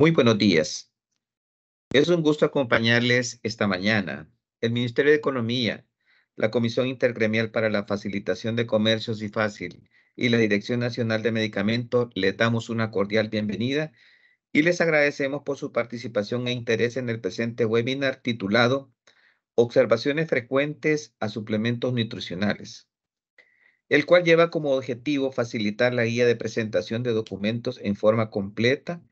Muy buenos días. Es un gusto acompañarles esta mañana. El Ministerio de Economía, la Comisión Intergremial para la Facilitación de Comercios y Fácil y la Dirección Nacional de Medicamentos les damos una cordial bienvenida y les agradecemos por su participación e interés en el presente webinar titulado Observaciones frecuentes a suplementos nutricionales, el cual lleva como objetivo facilitar la guía de presentación de documentos en forma completa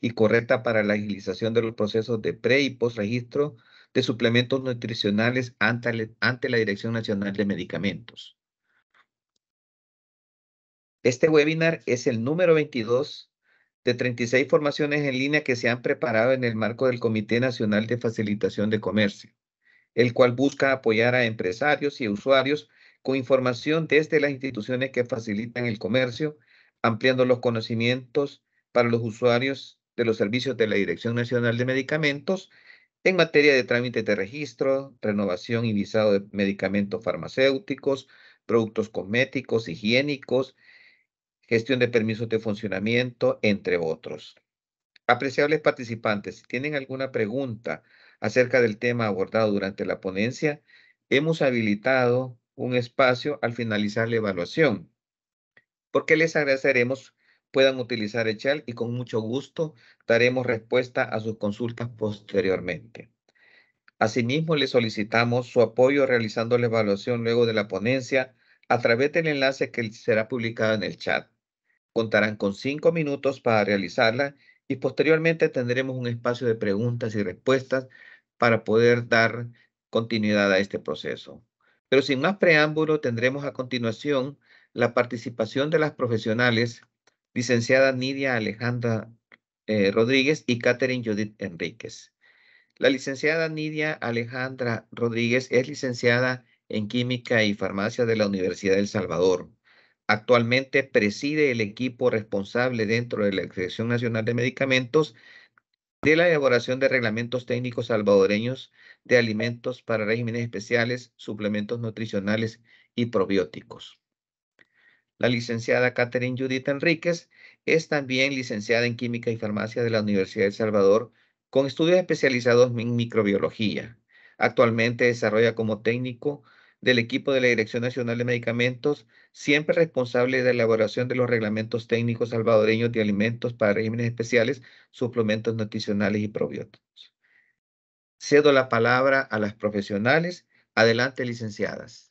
y correcta para la agilización de los procesos de pre y post registro de suplementos nutricionales ante, la Dirección Nacional de Medicamentos. Este webinar es el número 22 de 36 formaciones en línea que se han preparado en el marco del Comité Nacional de Facilitación de Comercio, el cual busca apoyar a empresarios y usuarios con información desde las instituciones que facilitan el comercio, ampliando los conocimientos para los usuarios de los servicios de la Dirección Nacional de Medicamentos en materia de trámites de registro, renovación y visado de medicamentos farmacéuticos, productos cosméticos, higiénicos, gestión de permisos de funcionamiento, entre otros. Apreciables participantes, si tienen alguna pregunta acerca del tema abordado durante la ponencia, hemos habilitado un espacio al finalizar la evaluación, porque les agradeceremos puedan utilizar el chat y con mucho gusto daremos respuesta a sus consultas posteriormente. Asimismo, le solicitamos su apoyo realizando la evaluación luego de la ponencia a través del enlace que será publicado en el chat. Contarán con cinco minutos para realizarla y posteriormente tendremos un espacio de preguntas y respuestas para poder dar continuidad a este proceso. Pero sin más preámbulo, tendremos a continuación la participación de las profesionales licenciada Nidia Alejandra eh, Rodríguez y Catherine Judith Enríquez. La licenciada Nidia Alejandra Rodríguez es licenciada en Química y Farmacia de la Universidad del Salvador. Actualmente preside el equipo responsable dentro de la Dirección Nacional de Medicamentos de la elaboración de reglamentos técnicos salvadoreños de alimentos para regímenes especiales, suplementos nutricionales y probióticos. La licenciada Catherine Judith Enríquez es también licenciada en Química y Farmacia de la Universidad de El Salvador con estudios especializados en microbiología. Actualmente desarrolla como técnico del equipo de la Dirección Nacional de Medicamentos, siempre responsable de la elaboración de los reglamentos técnicos salvadoreños de alimentos para regímenes especiales, suplementos nutricionales y probióticos. Cedo la palabra a las profesionales. Adelante, licenciadas.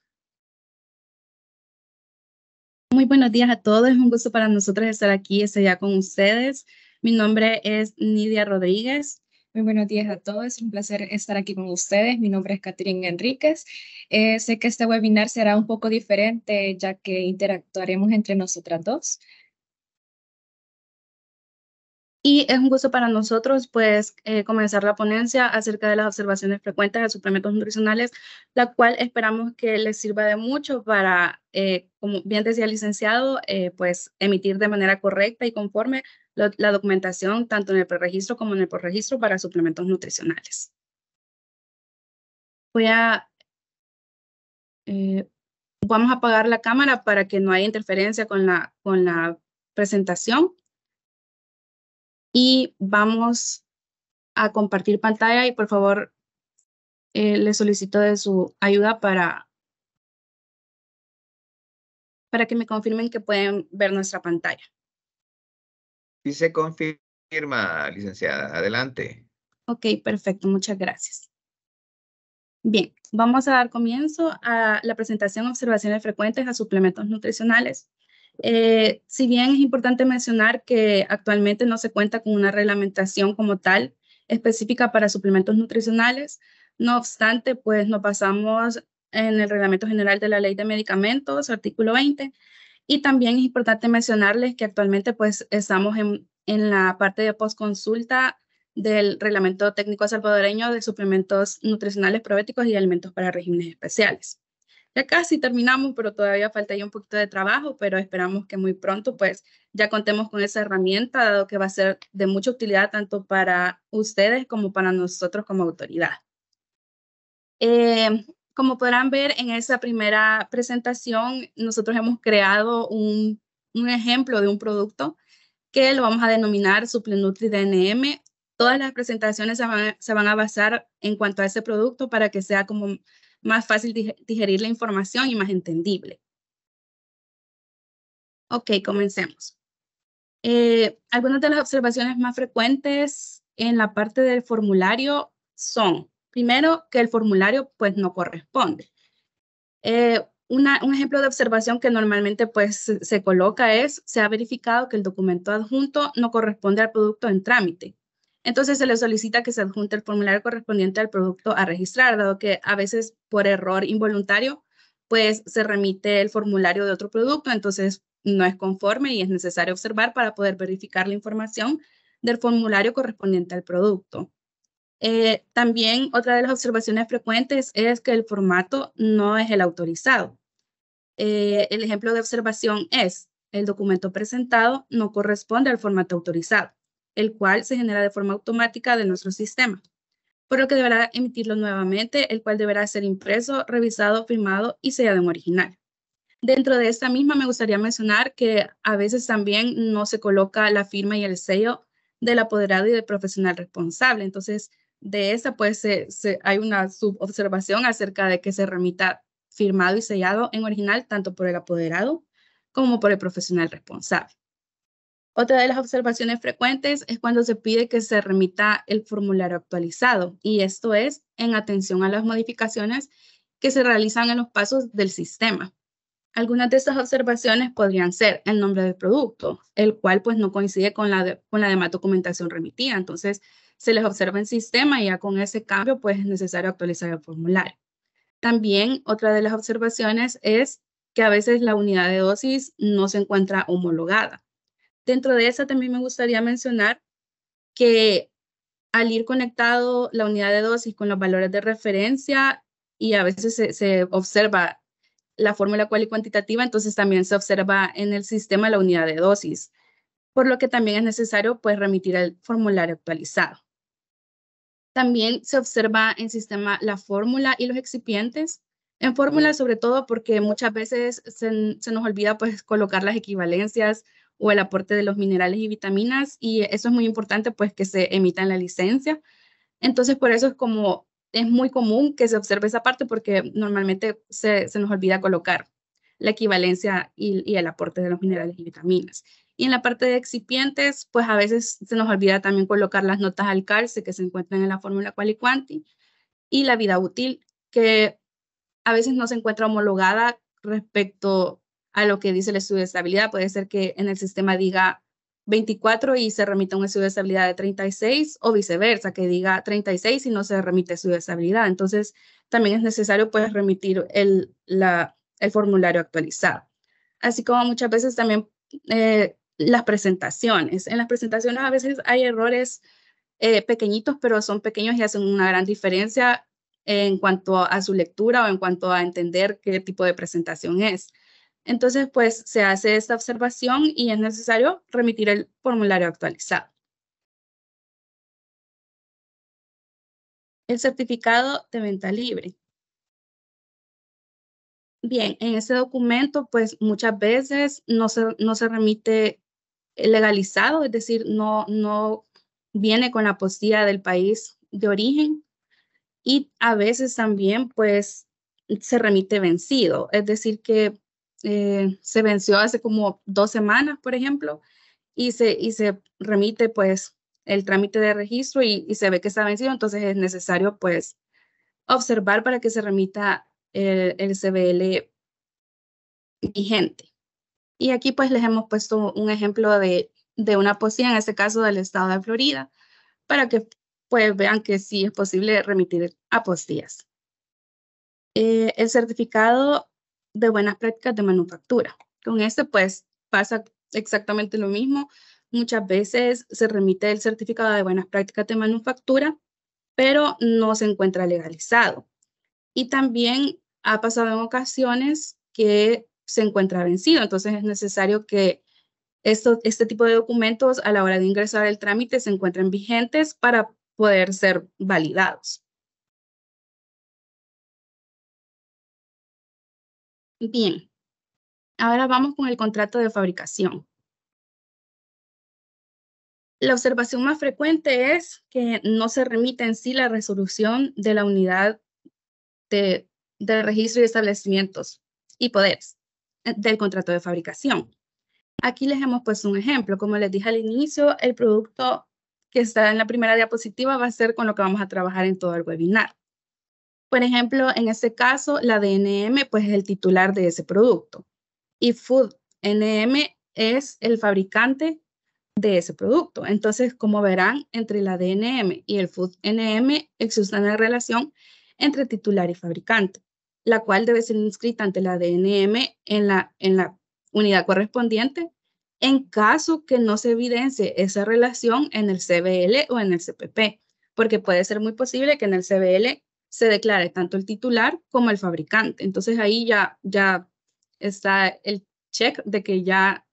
Muy buenos días a todos. Es un gusto para nosotros estar aquí este día con ustedes. Mi nombre es Nidia Rodríguez. Muy buenos días a todos. Es un placer estar aquí con ustedes. Mi nombre es Catherine Enríquez. Eh, sé que este webinar será un poco diferente ya que interactuaremos entre nosotras dos. Y es un gusto para nosotros, pues, eh, comenzar la ponencia acerca de las observaciones frecuentes de suplementos nutricionales, la cual esperamos que les sirva de mucho para, eh, como bien decía el licenciado, eh, pues, emitir de manera correcta y conforme la documentación, tanto en el preregistro como en el postregistro para suplementos nutricionales. Vamos a apagar la cámara para que no haya interferencia con la, con la presentación y vamos a compartir pantalla y por favor eh, le solicito de su ayuda para, para que me confirmen que pueden ver nuestra pantalla. Sí se confirma, licenciada. Adelante. Ok, perfecto. Muchas gracias. Bien, vamos a dar comienzo a la presentación observaciones frecuentes a suplementos nutricionales. Eh, si bien es importante mencionar que actualmente no se cuenta con una reglamentación como tal específica para suplementos nutricionales, no obstante, pues nos basamos en el Reglamento General de la Ley de Medicamentos, artículo 20, y también es importante mencionarles que actualmente pues estamos en, en la parte de postconsulta del Reglamento Técnico Salvadoreño de Suplementos Nutricionales Probióticos y Alimentos para Regímenes Especiales. Ya casi terminamos, pero todavía falta ahí un poquito de trabajo, pero esperamos que muy pronto pues ya contemos con esa herramienta, dado que va a ser de mucha utilidad tanto para ustedes como para nosotros como autoridad. Eh, como podrán ver en esa primera presentación, nosotros hemos creado un, un ejemplo de un producto que lo vamos a denominar Suplenutri DNM. Todas las presentaciones se van, se van a basar en cuanto a ese producto para que sea como más fácil digerir la información y más entendible. Ok, comencemos. Eh, algunas de las observaciones más frecuentes en la parte del formulario son, primero, que el formulario pues no corresponde. Eh, un ejemplo de observación que normalmente pues se coloca es, se ha verificado que el documento adjunto no corresponde al producto en trámite. Entonces se le solicita que se adjunte el formulario correspondiente al producto a registrar, dado que a veces por error involuntario pues se remite el formulario de otro producto, entonces no es conforme y es necesario observar para poder verificar la información del formulario correspondiente al producto. Eh, también otra de las observaciones frecuentes es que el formato no es el autorizado. Eh, el ejemplo de observación es, el documento presentado no corresponde al formato autorizado, el cual se genera de forma automática de nuestro sistema, por lo que deberá emitirlo nuevamente, el cual deberá ser impreso, revisado, firmado y sellado en original. Dentro de esta misma me gustaría mencionar que a veces también no se coloca la firma y el sello del apoderado y del profesional responsable. Entonces, de esa pues hay una subobservación acerca de que se remita firmado y sellado en original tanto por el apoderado como por el profesional responsable. Otra de las observaciones frecuentes es cuando se pide que se remita el formulario actualizado y esto es en atención a las modificaciones que se realizan en los pasos del sistema. Algunas de estas observaciones podrían ser el nombre del producto, el cual pues no coincide con la, con la demás documentación remitida. Entonces, se les observa en sistema y ya con ese cambio pues es necesario actualizar el formulario. También otra de las observaciones es que a veces la unidad de dosis no se encuentra homologada. Dentro de esa también me gustaría mencionar que al ir conectado la unidad de dosis con los valores de referencia y a veces se, se observa la fórmula cual y cuantitativa, entonces también se observa en el sistema la unidad de dosis, por lo que también es necesario pues remitir el formulario actualizado. También se observa en sistema la fórmula y los excipientes. En fórmula sobre todo porque muchas veces se, nos olvida pues colocar las equivalencias o el aporte de los minerales y vitaminas y eso es muy importante pues que se emita en la licencia. Entonces por eso es como es muy común que se observe esa parte porque normalmente se, nos olvida colocar la equivalencia y, el aporte de los minerales y vitaminas. Y en la parte de excipientes, pues a veces se nos olvida también colocar las notas al calce que se encuentran en la fórmula quali quanti y la vida útil, que a veces no se encuentra homologada respecto a lo que dice el estudio de estabilidad. Puede ser que en el sistema diga 24 y se remita un estudio de estabilidad de 36 o viceversa, que diga 36 y no se remite estudio de estabilidad. Entonces, también es necesario pues remitir el, la, el formulario actualizado. Así como muchas veces también eh, las presentaciones. En las presentaciones a veces hay errores eh, pequeñitos, pero son pequeños y hacen una gran diferencia en cuanto a su lectura o en cuanto a entender qué tipo de presentación es. Entonces, pues se hace esta observación y es necesario remitir el formulario actualizado. El certificado de venta libre. Bien, en ese documento, pues muchas veces no se, no se remite legalizado, es decir, no, no viene con la apostilla del país de origen y a veces también, pues, se remite vencido, es decir, que eh, se venció hace como dos semanas, por ejemplo, y se, y se remite pues el trámite de registro y, se ve que está vencido, entonces es necesario pues observar para que se remita el, el CBL vigente. Y aquí pues les hemos puesto un ejemplo de, de una poesía, en este caso del estado de Florida, para que pues vean que sí es posible remitir apostillas. Eh, el certificado de buenas prácticas de manufactura. Con este, pues, pasa exactamente lo mismo. Muchas veces se remite el certificado de buenas prácticas de manufactura, pero no se encuentra legalizado. Y también ha pasado en ocasiones que se encuentra vencido. Entonces es necesario que esto, este tipo de documentos a la hora de ingresar el trámite se encuentren vigentes para poder ser validados. Bien, ahora vamos con el contrato de fabricación. La observación más frecuente es que no se remite en sí la resolución de la unidad de, registro y establecimientos y poderes eh, del contrato de fabricación. Aquí les hemos puesto un ejemplo. Como les dije al inicio, el producto que está en la primera diapositiva va a ser con lo que vamos a trabajar en todo el webinar. Por ejemplo, en este caso, la DNM pues, es el titular de ese producto y Food NM es el fabricante de ese producto. Entonces, como verán, entre la DNM y el Food NM existe una relación entre titular y fabricante, la cual debe ser inscrita ante la DNM en la, en la unidad correspondiente en caso que no se evidencie esa relación en el CBL o en el CPP, porque puede ser muy posible que en el CBL se declare tanto el titular como el fabricante. Entonces ahí ya, ya está el check de que ya,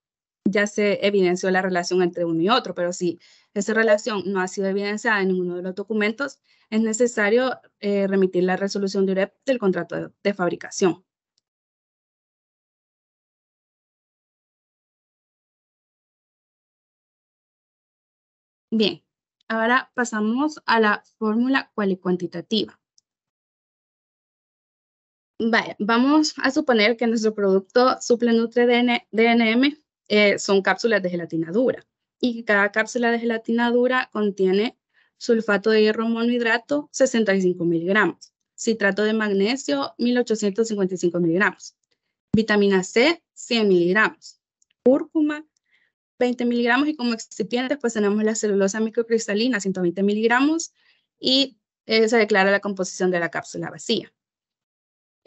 ya se evidenció la relación entre uno y otro, pero si esa relación no ha sido evidenciada en ninguno de los documentos, es necesario eh, remitir la resolución directa del contrato de fabricación. Bien, ahora pasamos a la fórmula cuantitativa. Vamos a suponer que nuestro producto Suplenutre DNM eh, son cápsulas de gelatina dura. Y cada cápsula de gelatina dura contiene sulfato de hierro monohidrato 65 miligramos, citrato de magnesio 1855 miligramos, vitamina C 100 miligramos, cúrcuma 20 miligramos. Y como excipientes pues tenemos la celulosa microcristalina 120 miligramos. Y eh, se declara la composición de la cápsula vacía.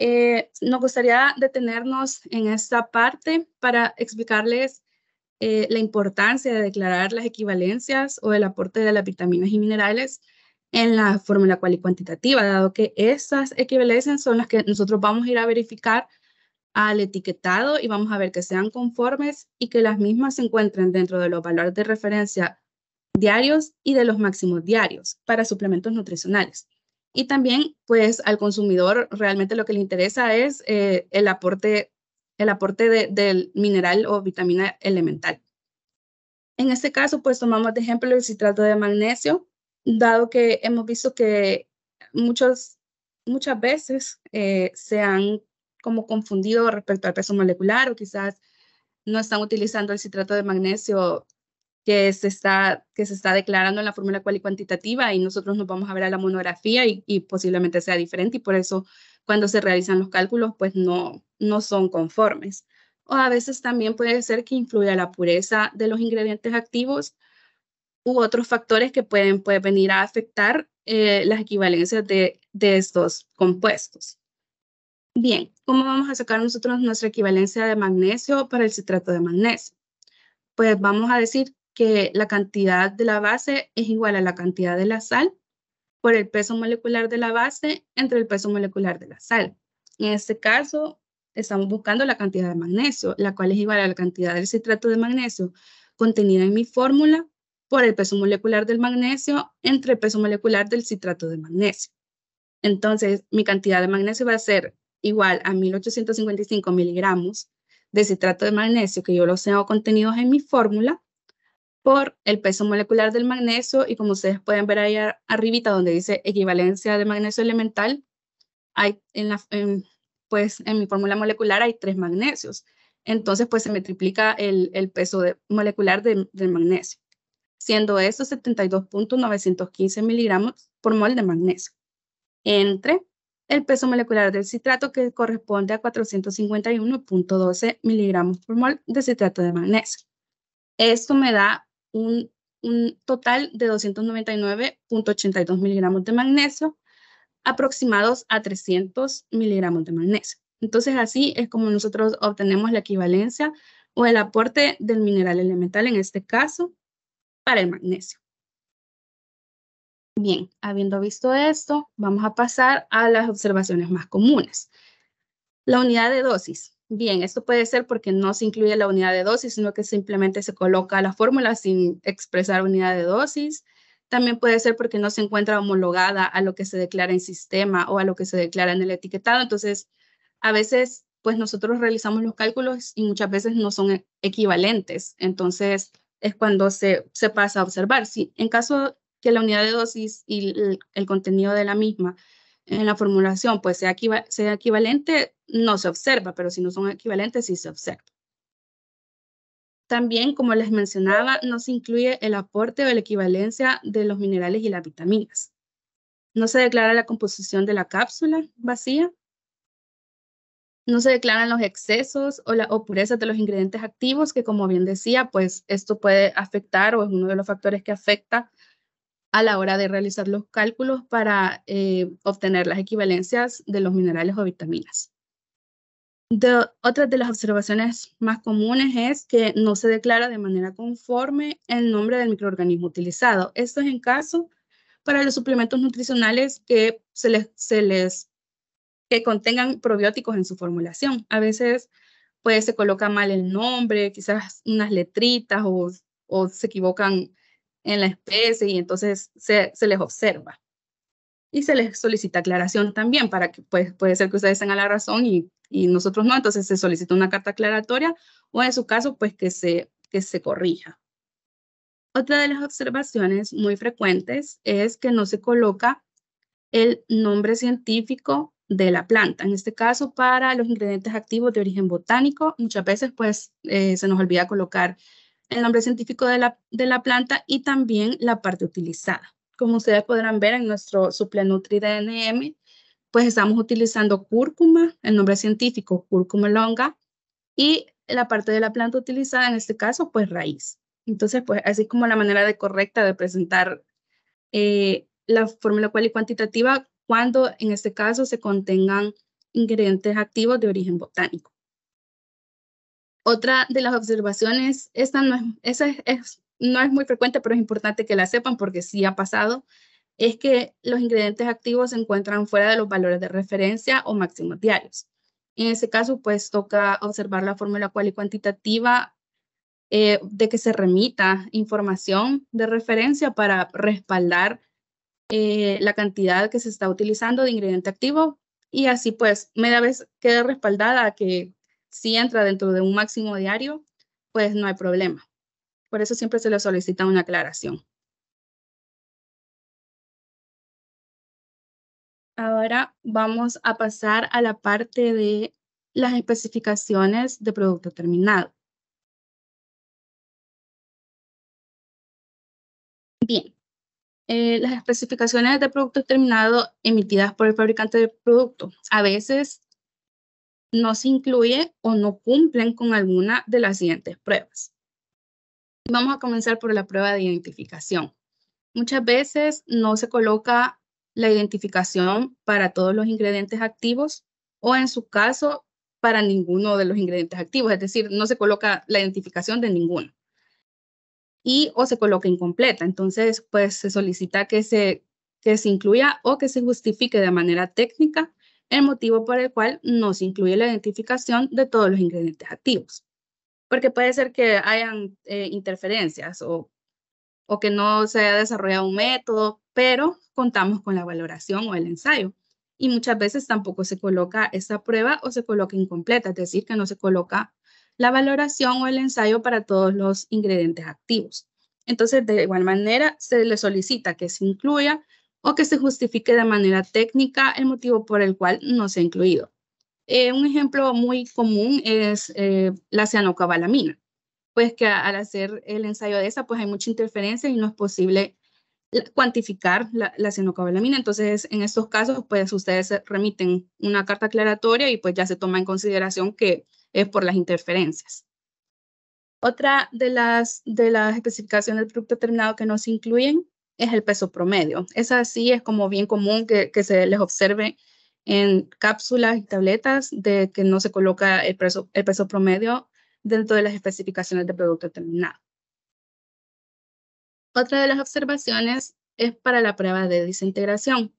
Eh, nos gustaría detenernos en esta parte para explicarles eh, la importancia de declarar las equivalencias o el aporte de las vitaminas y minerales en la fórmula cual y cuantitativa, dado que esas equivalencias son las que nosotros vamos a ir a verificar al etiquetado y vamos a ver que sean conformes y que las mismas se encuentren dentro de los valores de referencia diarios y de los máximos diarios para suplementos nutricionales. Y también, pues, al consumidor realmente lo que le interesa es eh, el aporte, el aporte del mineral o vitamina elemental. En este caso, pues, tomamos de ejemplo el citrato de magnesio, dado que hemos visto que muchos, muchas veces eh, se han como confundido respecto al peso molecular o quizás no están utilizando el citrato de magnesio que se está, que se está declarando en la fórmula cual y cuantitativa y nosotros nos vamos a ver a la monografía y, y, posiblemente sea diferente y por eso cuando se realizan los cálculos pues no, no son conformes. O a veces también puede ser que influya la pureza de los ingredientes activos u otros factores que pueden, pueden venir a afectar eh, las equivalencias de, de estos compuestos. Bien, ¿cómo vamos a sacar nosotros nuestra equivalencia de magnesio para el citrato de magnesio? Pues vamos a decir que la cantidad de la base es igual a la cantidad de la sal por el peso molecular de la base entre el peso molecular de la sal. En este caso, estamos buscando la cantidad de magnesio, la cual es igual a la cantidad del citrato de magnesio contenida en mi fórmula por el peso molecular del magnesio entre el peso molecular del citrato de magnesio. Entonces, mi cantidad de magnesio va a ser igual a 1855 miligramos de citrato de magnesio, que yo los tengo contenidos en mi fórmula, por el peso molecular del magnesio y como ustedes pueden ver ahí arribita donde dice equivalencia de magnesio elemental, hay en la, pues en mi fórmula molecular hay tres magnesios. Entonces pues se me triplica el, el peso molecular del magnesio, siendo eso 72.915 miligramos por mol de magnesio. Entre el peso molecular del citrato que corresponde a 451.12 miligramos por mol de citrato de magnesio. Esto me da un, total de 299.82 miligramos de magnesio aproximados a 300 miligramos de magnesio. Entonces así es como nosotros obtenemos la equivalencia o el aporte del mineral elemental, en este caso, para el magnesio. Bien, habiendo visto esto, vamos a pasar a las observaciones más comunes. La unidad de dosis. Bien, esto puede ser porque no se incluye la unidad de dosis, sino que simplemente se coloca la fórmula sin expresar unidad de dosis. También puede ser porque no se encuentra homologada a lo que se declara en sistema o a lo que se declara en el etiquetado. Entonces, a veces, pues nosotros realizamos los cálculos y muchas veces no son equivalentes. Entonces, es cuando se, se pasa a observar. Si en caso que la unidad de dosis y el, contenido de la misma en la formulación pues sea, sea equivalente, no se observa, pero si no son equivalentes, sí se observa. También, como les mencionaba, no se incluye el aporte o la equivalencia de los minerales y las vitaminas. No se declara la composición de la cápsula vacía. No se declaran los excesos o la o de los ingredientes activos, que como bien decía, pues esto puede afectar o es uno de los factores que afecta a la hora de realizar los cálculos para eh, obtener las equivalencias de los minerales o vitaminas. De, otra de las observaciones más comunes es que no se declara de manera conforme el nombre del microorganismo utilizado. Esto es en caso para los suplementos nutricionales que se les, que contengan probióticos en su formulación. A veces pues se coloca mal el nombre, quizás unas letritas o se equivocan en la especie y entonces se, se les observa y se les solicita aclaración también para que pues, puede ser que ustedes tengan la razón y y nosotros no, entonces se solicita una carta aclaratoria o en su caso, pues que se, que se corrija. Otra de las observaciones muy frecuentes es que no se coloca el nombre científico de la planta. En este caso, para los ingredientes activos de origen botánico, muchas veces pues eh, se nos olvida colocar el nombre científico de la, de la planta y también la parte utilizada. Como ustedes podrán ver en nuestro Suplenutri DNM, pues estamos utilizando cúrcuma, el nombre científico cúrcuma longa, y la parte de la planta utilizada, en este caso, pues raíz. Entonces, pues así como la manera de correcta de presentar eh, la fórmula cual y cuantitativa cuando en este caso se contengan ingredientes activos de origen botánico. Otra de las observaciones, esta no es, es, no es muy frecuente, pero es importante que la sepan porque sí ha pasado, es que los ingredientes activos se encuentran fuera de los valores de referencia o máximos diarios. En ese caso, pues toca observar la fórmula cual y cuantitativa eh, de que se remita información de referencia para respaldar eh, la cantidad que se está utilizando de ingrediente activo y así pues media vez quede respaldada que si entra dentro de un máximo diario, pues no hay problema. Por eso siempre se le solicita una aclaración. Ahora vamos a pasar a la parte de las especificaciones de producto terminado. Bien, eh, las especificaciones de producto terminado emitidas por el fabricante del producto a veces no se incluye o no cumplen con alguna de las siguientes pruebas. Vamos a comenzar por la prueba de identificación. Muchas veces no se coloca la identificación para todos los ingredientes activos o en su caso para ninguno de los ingredientes activos, es decir, no se coloca la identificación de ninguno. Y o se coloca incompleta, entonces pues se solicita que se, que se incluya o que se justifique de manera técnica el motivo por el cual no se incluye la identificación de todos los ingredientes activos. Porque puede ser que hayan eh, interferencias o, o que no se haya desarrollado un método, pero contamos con la valoración o el ensayo. Y muchas veces tampoco se coloca esa prueba o se coloca incompleta, es decir, que no se coloca la valoración o el ensayo para todos los ingredientes activos. Entonces, de igual manera, se le solicita que se incluya o que se justifique de manera técnica el motivo por el cual no se ha incluido. Eh, un ejemplo muy común es eh, la cianocobalamina, pues que al hacer el ensayo de esa, pues hay mucha interferencia y no es posible cuantificar la, la Entonces, en estos casos, pues ustedes remiten una carta aclaratoria y pues ya se toma en consideración que es por las interferencias. Otra de las, de las especificaciones del producto terminado que no se incluyen es el peso promedio. Esa sí es como bien común que, que se les observe en cápsulas y tabletas de que no se coloca el peso, el peso promedio dentro de las especificaciones del producto terminado. Otra de las observaciones es para la prueba de desintegración.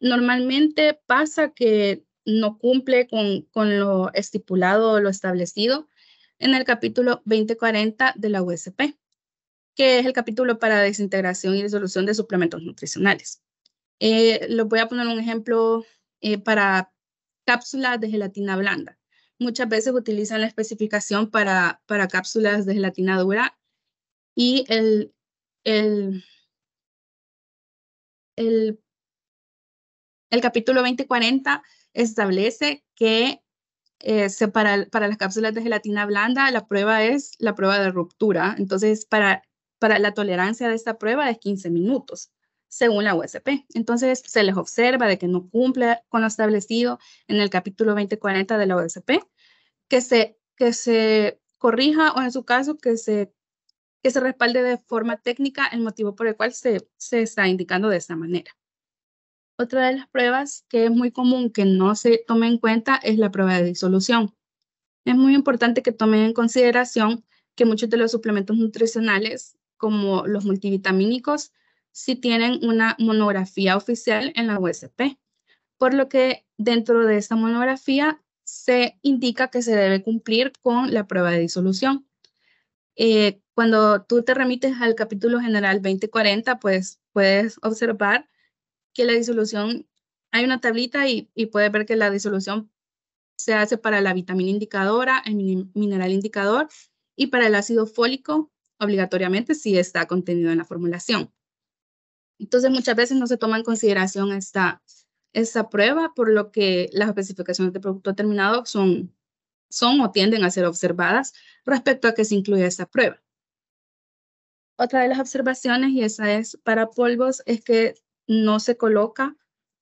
Normalmente pasa que no cumple con, lo estipulado o lo establecido en el capítulo 2040 de la USP, que es el capítulo para desintegración y disolución de suplementos nutricionales. Eh, les voy a poner un ejemplo eh, para cápsulas de gelatina blanda. Muchas veces utilizan la especificación para, para cápsulas de gelatina dura y el, el, el, el capítulo 2040 establece que eh, para, para las cápsulas de gelatina blanda la prueba es la prueba de ruptura. Entonces, para, para la tolerancia de esta prueba es 15 minutos según la USP. Entonces, se les observa de que no cumple con lo establecido en el capítulo 2040 de la USP, que se, que se corrija o en su caso que se, que se respalde de forma técnica el motivo por el cual se, se está indicando de esta manera. Otra de las pruebas que es muy común que no se tome en cuenta es la prueba de disolución. Es muy importante que tomen en consideración que muchos de los suplementos nutricionales, como los multivitamínicos, sí tienen una monografía oficial en la USP, por lo que dentro de esta monografía se indica que se debe cumplir con la prueba de disolución. Eh, cuando tú te remites al capítulo general 2040, pues puedes observar que la disolución, hay una tablita y, y puedes ver que la disolución se hace para la vitamina indicadora, el mineral indicador y para el ácido fólico, obligatoriamente si está contenido en la formulación. Entonces, muchas veces no se toma en consideración esta, esta prueba, por lo que las especificaciones de producto terminado son, son o tienden a ser observadas respecto a que se incluye esta prueba. Otra de las observaciones, y esa es para polvos, es que no se coloca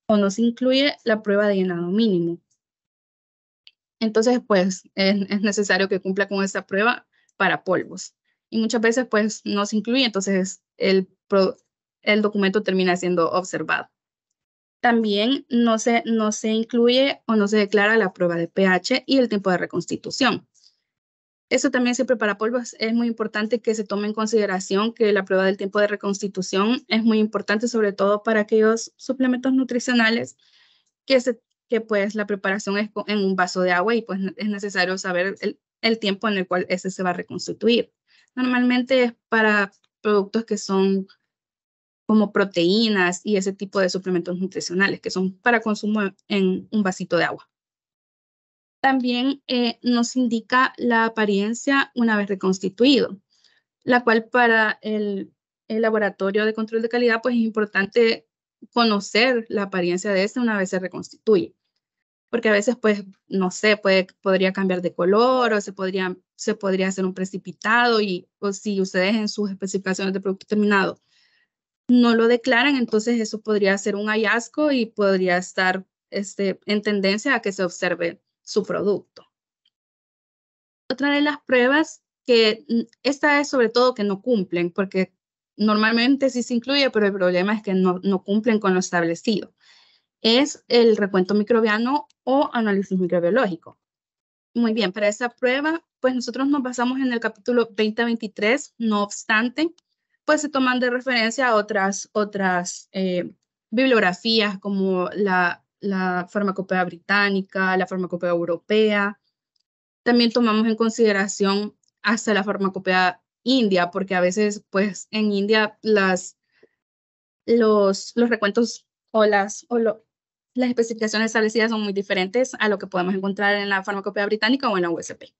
o no se incluye la prueba de llenado mínimo. Entonces, pues es, necesario que cumpla con esa prueba para polvos. Y muchas veces, pues no se incluye, entonces el, el documento termina siendo observado. También no se, no se incluye o no se declara la prueba de pH y el tiempo de reconstitución. Eso también siempre para polvos es muy importante que se tome en consideración que la prueba del tiempo de reconstitución es muy importante, sobre todo para aquellos suplementos nutricionales que, se, que pues la preparación es en un vaso de agua y pues es necesario saber el, el tiempo en el cual ese se va a reconstituir. Normalmente es para productos que son como proteínas y ese tipo de suplementos nutricionales que son para consumo en un vasito de agua. También eh, nos indica la apariencia una vez reconstituido, la cual para el, laboratorio de control de calidad pues es importante conocer la apariencia de este una vez se reconstituye. Porque a veces, pues, no sé, puede, podría cambiar de color o se podría, se podría hacer un precipitado y si ustedes en sus especificaciones de producto terminado no lo declaran, entonces eso podría ser un hallazgo y podría estar este, en tendencia a que se observe su producto. Otra de las pruebas que mm, esta es sobre todo que no cumplen, porque normalmente sí se incluye, pero el problema es que no, no cumplen con lo establecido. Es el recuento microbiano o análisis microbiológico. Muy bien, para esa prueba, pues nosotros nos basamos en el capítulo 2023, no obstante, pues se toman de referencia otras, otras eh, bibliografías como la la farmacopea británica, la farmacopea europea. También tomamos en consideración hasta la farmacopea india, porque a veces, pues, en India las, los, los recuentos o las, o las especificaciones establecidas son muy diferentes a lo que podemos encontrar en la farmacopea británica o en la USP.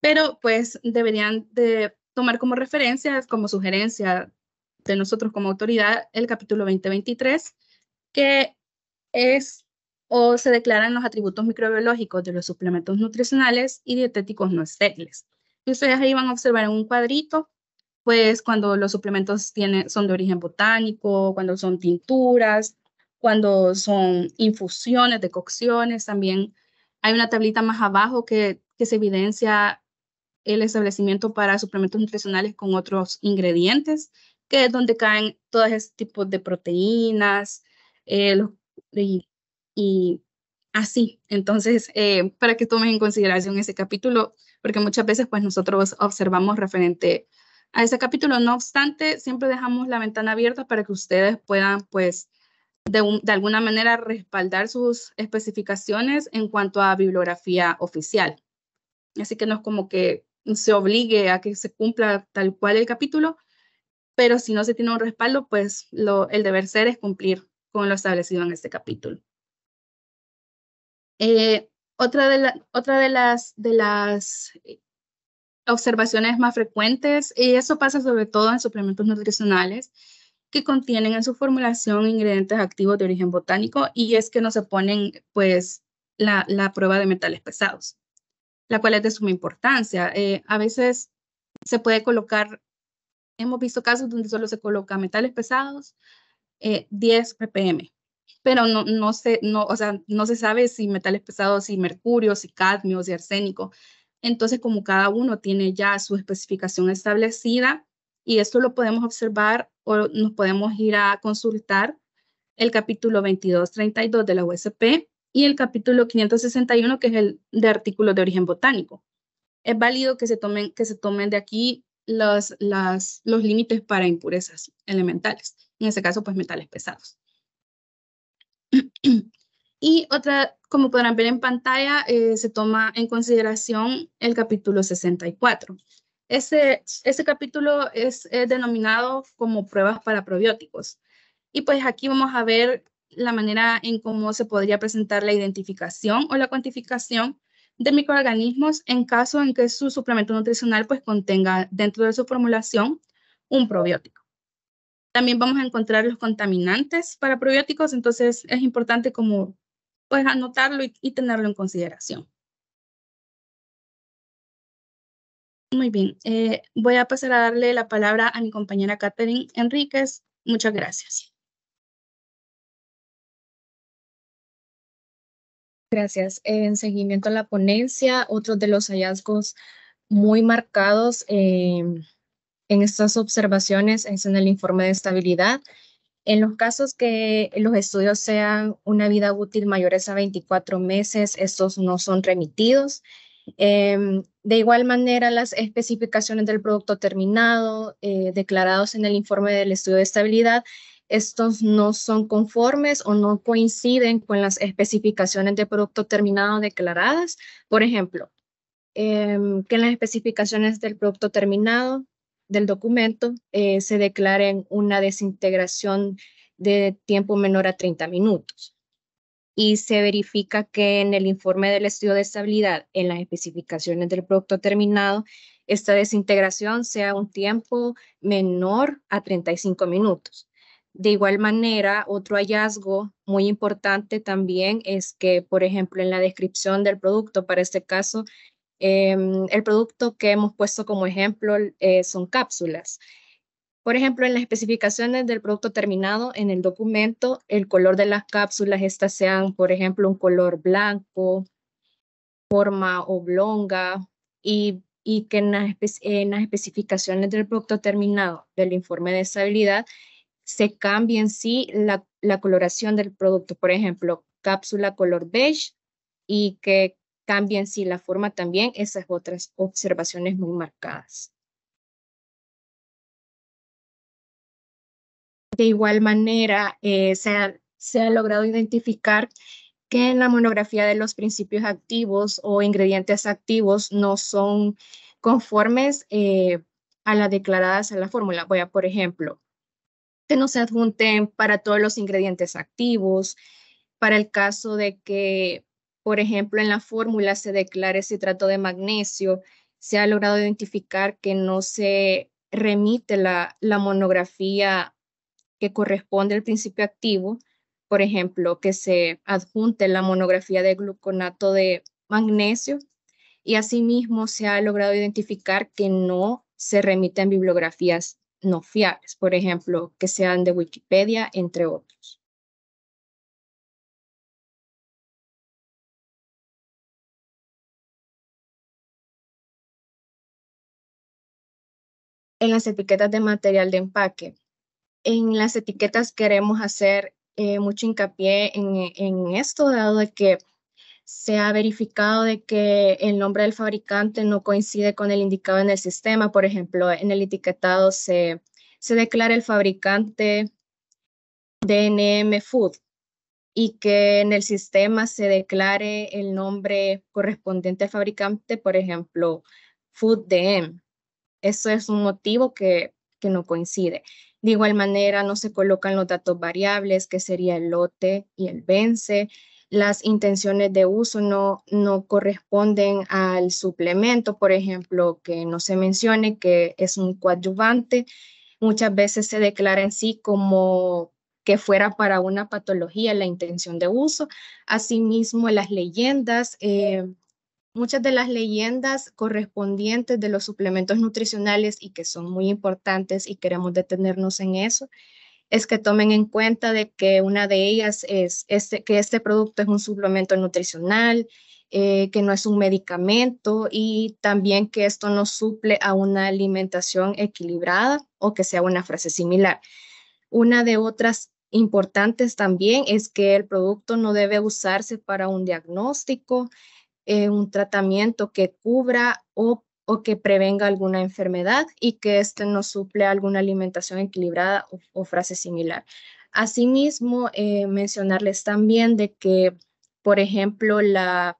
Pero, pues, deberían de tomar como referencia, como sugerencia de nosotros como autoridad, el capítulo 2023, que es o se declaran los atributos microbiológicos de los suplementos nutricionales y dietéticos no estériles. Y ustedes ahí van a observar en un cuadrito, pues cuando los suplementos tienen, son de origen botánico, cuando son tinturas, cuando son infusiones, decocciones, también hay una tablita más abajo que, que se evidencia el establecimiento para suplementos nutricionales con otros ingredientes, que es donde caen todos estos tipos de proteínas, eh, los y, así. Entonces, eh, para que tomen en consideración ese capítulo, porque muchas veces pues nosotros observamos referente a ese capítulo. No obstante, siempre dejamos la ventana abierta para que ustedes puedan pues de, de alguna manera respaldar sus especificaciones en cuanto a bibliografía oficial. Así que no es como que se obligue a que se cumpla tal cual el capítulo, pero si no se tiene un respaldo, pues lo, el deber ser es cumplir con lo establecido en este capítulo. Eh, otra de las observaciones más frecuentes, y eso pasa sobre todo en suplementos nutricionales que contienen en su formulación ingredientes activos de origen botánico y es que no se ponen pues la, la prueba de metales pesados, la cual es de suma importancia. Eh, a veces se puede colocar, hemos visto casos donde solo se coloca metales pesados, 10 eh, ppm, pero no, no, se, no, o sea, no se sabe si metales pesados, si mercurio, si cadmio, si arsénico. Entonces, como cada uno tiene ya su especificación establecida, y esto lo podemos observar o nos podemos ir a consultar el capítulo 2232 de la USP y el capítulo 561, que es el de artículos de origen botánico. Es válido que se tomen, que se tomen de aquí los, las, los límites para impurezas elementales, en este caso, pues metales pesados. Y otra, como podrán ver en pantalla, eh, se toma en consideración el capítulo 64. Ese, ese capítulo es, denominado como pruebas para probióticos. Y pues aquí vamos a ver la manera en cómo se podría presentar la identificación o la cuantificación de microorganismos en caso en que su suplemento nutricional pues contenga dentro de su formulación un probiótico. También vamos a encontrar los contaminantes para probióticos, entonces es importante como pues anotarlo y, tenerlo en consideración. Muy bien, eh, voy a pasar a darle la palabra a mi compañera Catherine Enríquez. Muchas gracias. Gracias. En seguimiento a la ponencia, otro de los hallazgos muy marcados eh, en estas observaciones es en el informe de estabilidad. En los casos que los estudios sean una vida útil mayores a 24 meses, estos no son remitidos. Em, de igual manera, las especificaciones del producto terminado eh, declarados en el informe del estudio de estabilidad, estos no son conformes o no coinciden con las especificaciones de producto terminado declaradas. Por ejemplo, em, que en las especificaciones del producto terminado del documento eh, se declaren una desintegración de tiempo menor a 30 minutos. Y se verifica que en el informe del estudio de estabilidad, en las especificaciones del producto terminado, esta desintegración sea un tiempo menor a 35 minutos. De igual manera, otro hallazgo muy importante también es que, por ejemplo, en la descripción del producto, para este caso, Em, el producto que hemos puesto como ejemplo eh, son cápsulas. Por ejemplo, en las especificaciones del producto terminado en el documento, el color de las cápsulas, estas sean, por ejemplo, un color blanco, forma oblonga, y, y que en las, en las especificaciones del producto terminado del informe de estabilidad se cambie en sí la, la coloración del producto. Por ejemplo, cápsula color beige y que cambien si la forma también, esas otras observaciones muy marcadas. De igual manera, eh, se, ha, logrado identificar que en la monografía de los principios activos o ingredientes activos no son conformes eh, a las declaradas en la fórmula. Voy a, por ejemplo, que no se adjunten para todos los ingredientes activos, para el caso de que por ejemplo, en la fórmula se declara citrato de magnesio, se ha logrado identificar que no se remite la, la monografía que corresponde al principio activo, por ejemplo, que se adjunte la monografía de gluconato de magnesio y asimismo se ha logrado identificar que no se remiten bibliografías no fiables, por ejemplo, que sean de Wikipedia, entre otros. en las etiquetas de material de empaque. En las etiquetas queremos hacer eh, mucho hincapié en, esto, dado de que se ha verificado de que el nombre del fabricante no coincide con el indicado en el sistema. Por ejemplo, en el etiquetado se, se declara el fabricante DNM Food y que en el sistema se declare el nombre correspondiente al fabricante, por ejemplo, Food DM. Eso es un motivo que, que no coincide. De igual manera, no se colocan los datos variables, que sería el lote y el vence. las intenciones de uso no, no corresponden al suplemento, por ejemplo, que no se mencione que es un coadyuvante. Muchas veces se declara en sí como que fuera para una patología la intención de uso. Asimismo, las leyendas, eh, muchas de las leyendas correspondientes de los suplementos nutricionales y que son muy importantes y queremos detenernos en eso, es que tomen en cuenta de que una de ellas es este, que este producto es un suplemento nutricional, eh, que no es un medicamento y también que esto no suple a una alimentación equilibrada o que sea una frase similar. Una de otras importantes también es que el producto no debe usarse para un diagnóstico, eh, un tratamiento que cubra o o que prevenga alguna enfermedad y que éste no suple alguna alimentación equilibrada o, frase similar. Asimismo, eh, mencionarles también de que, por ejemplo, la,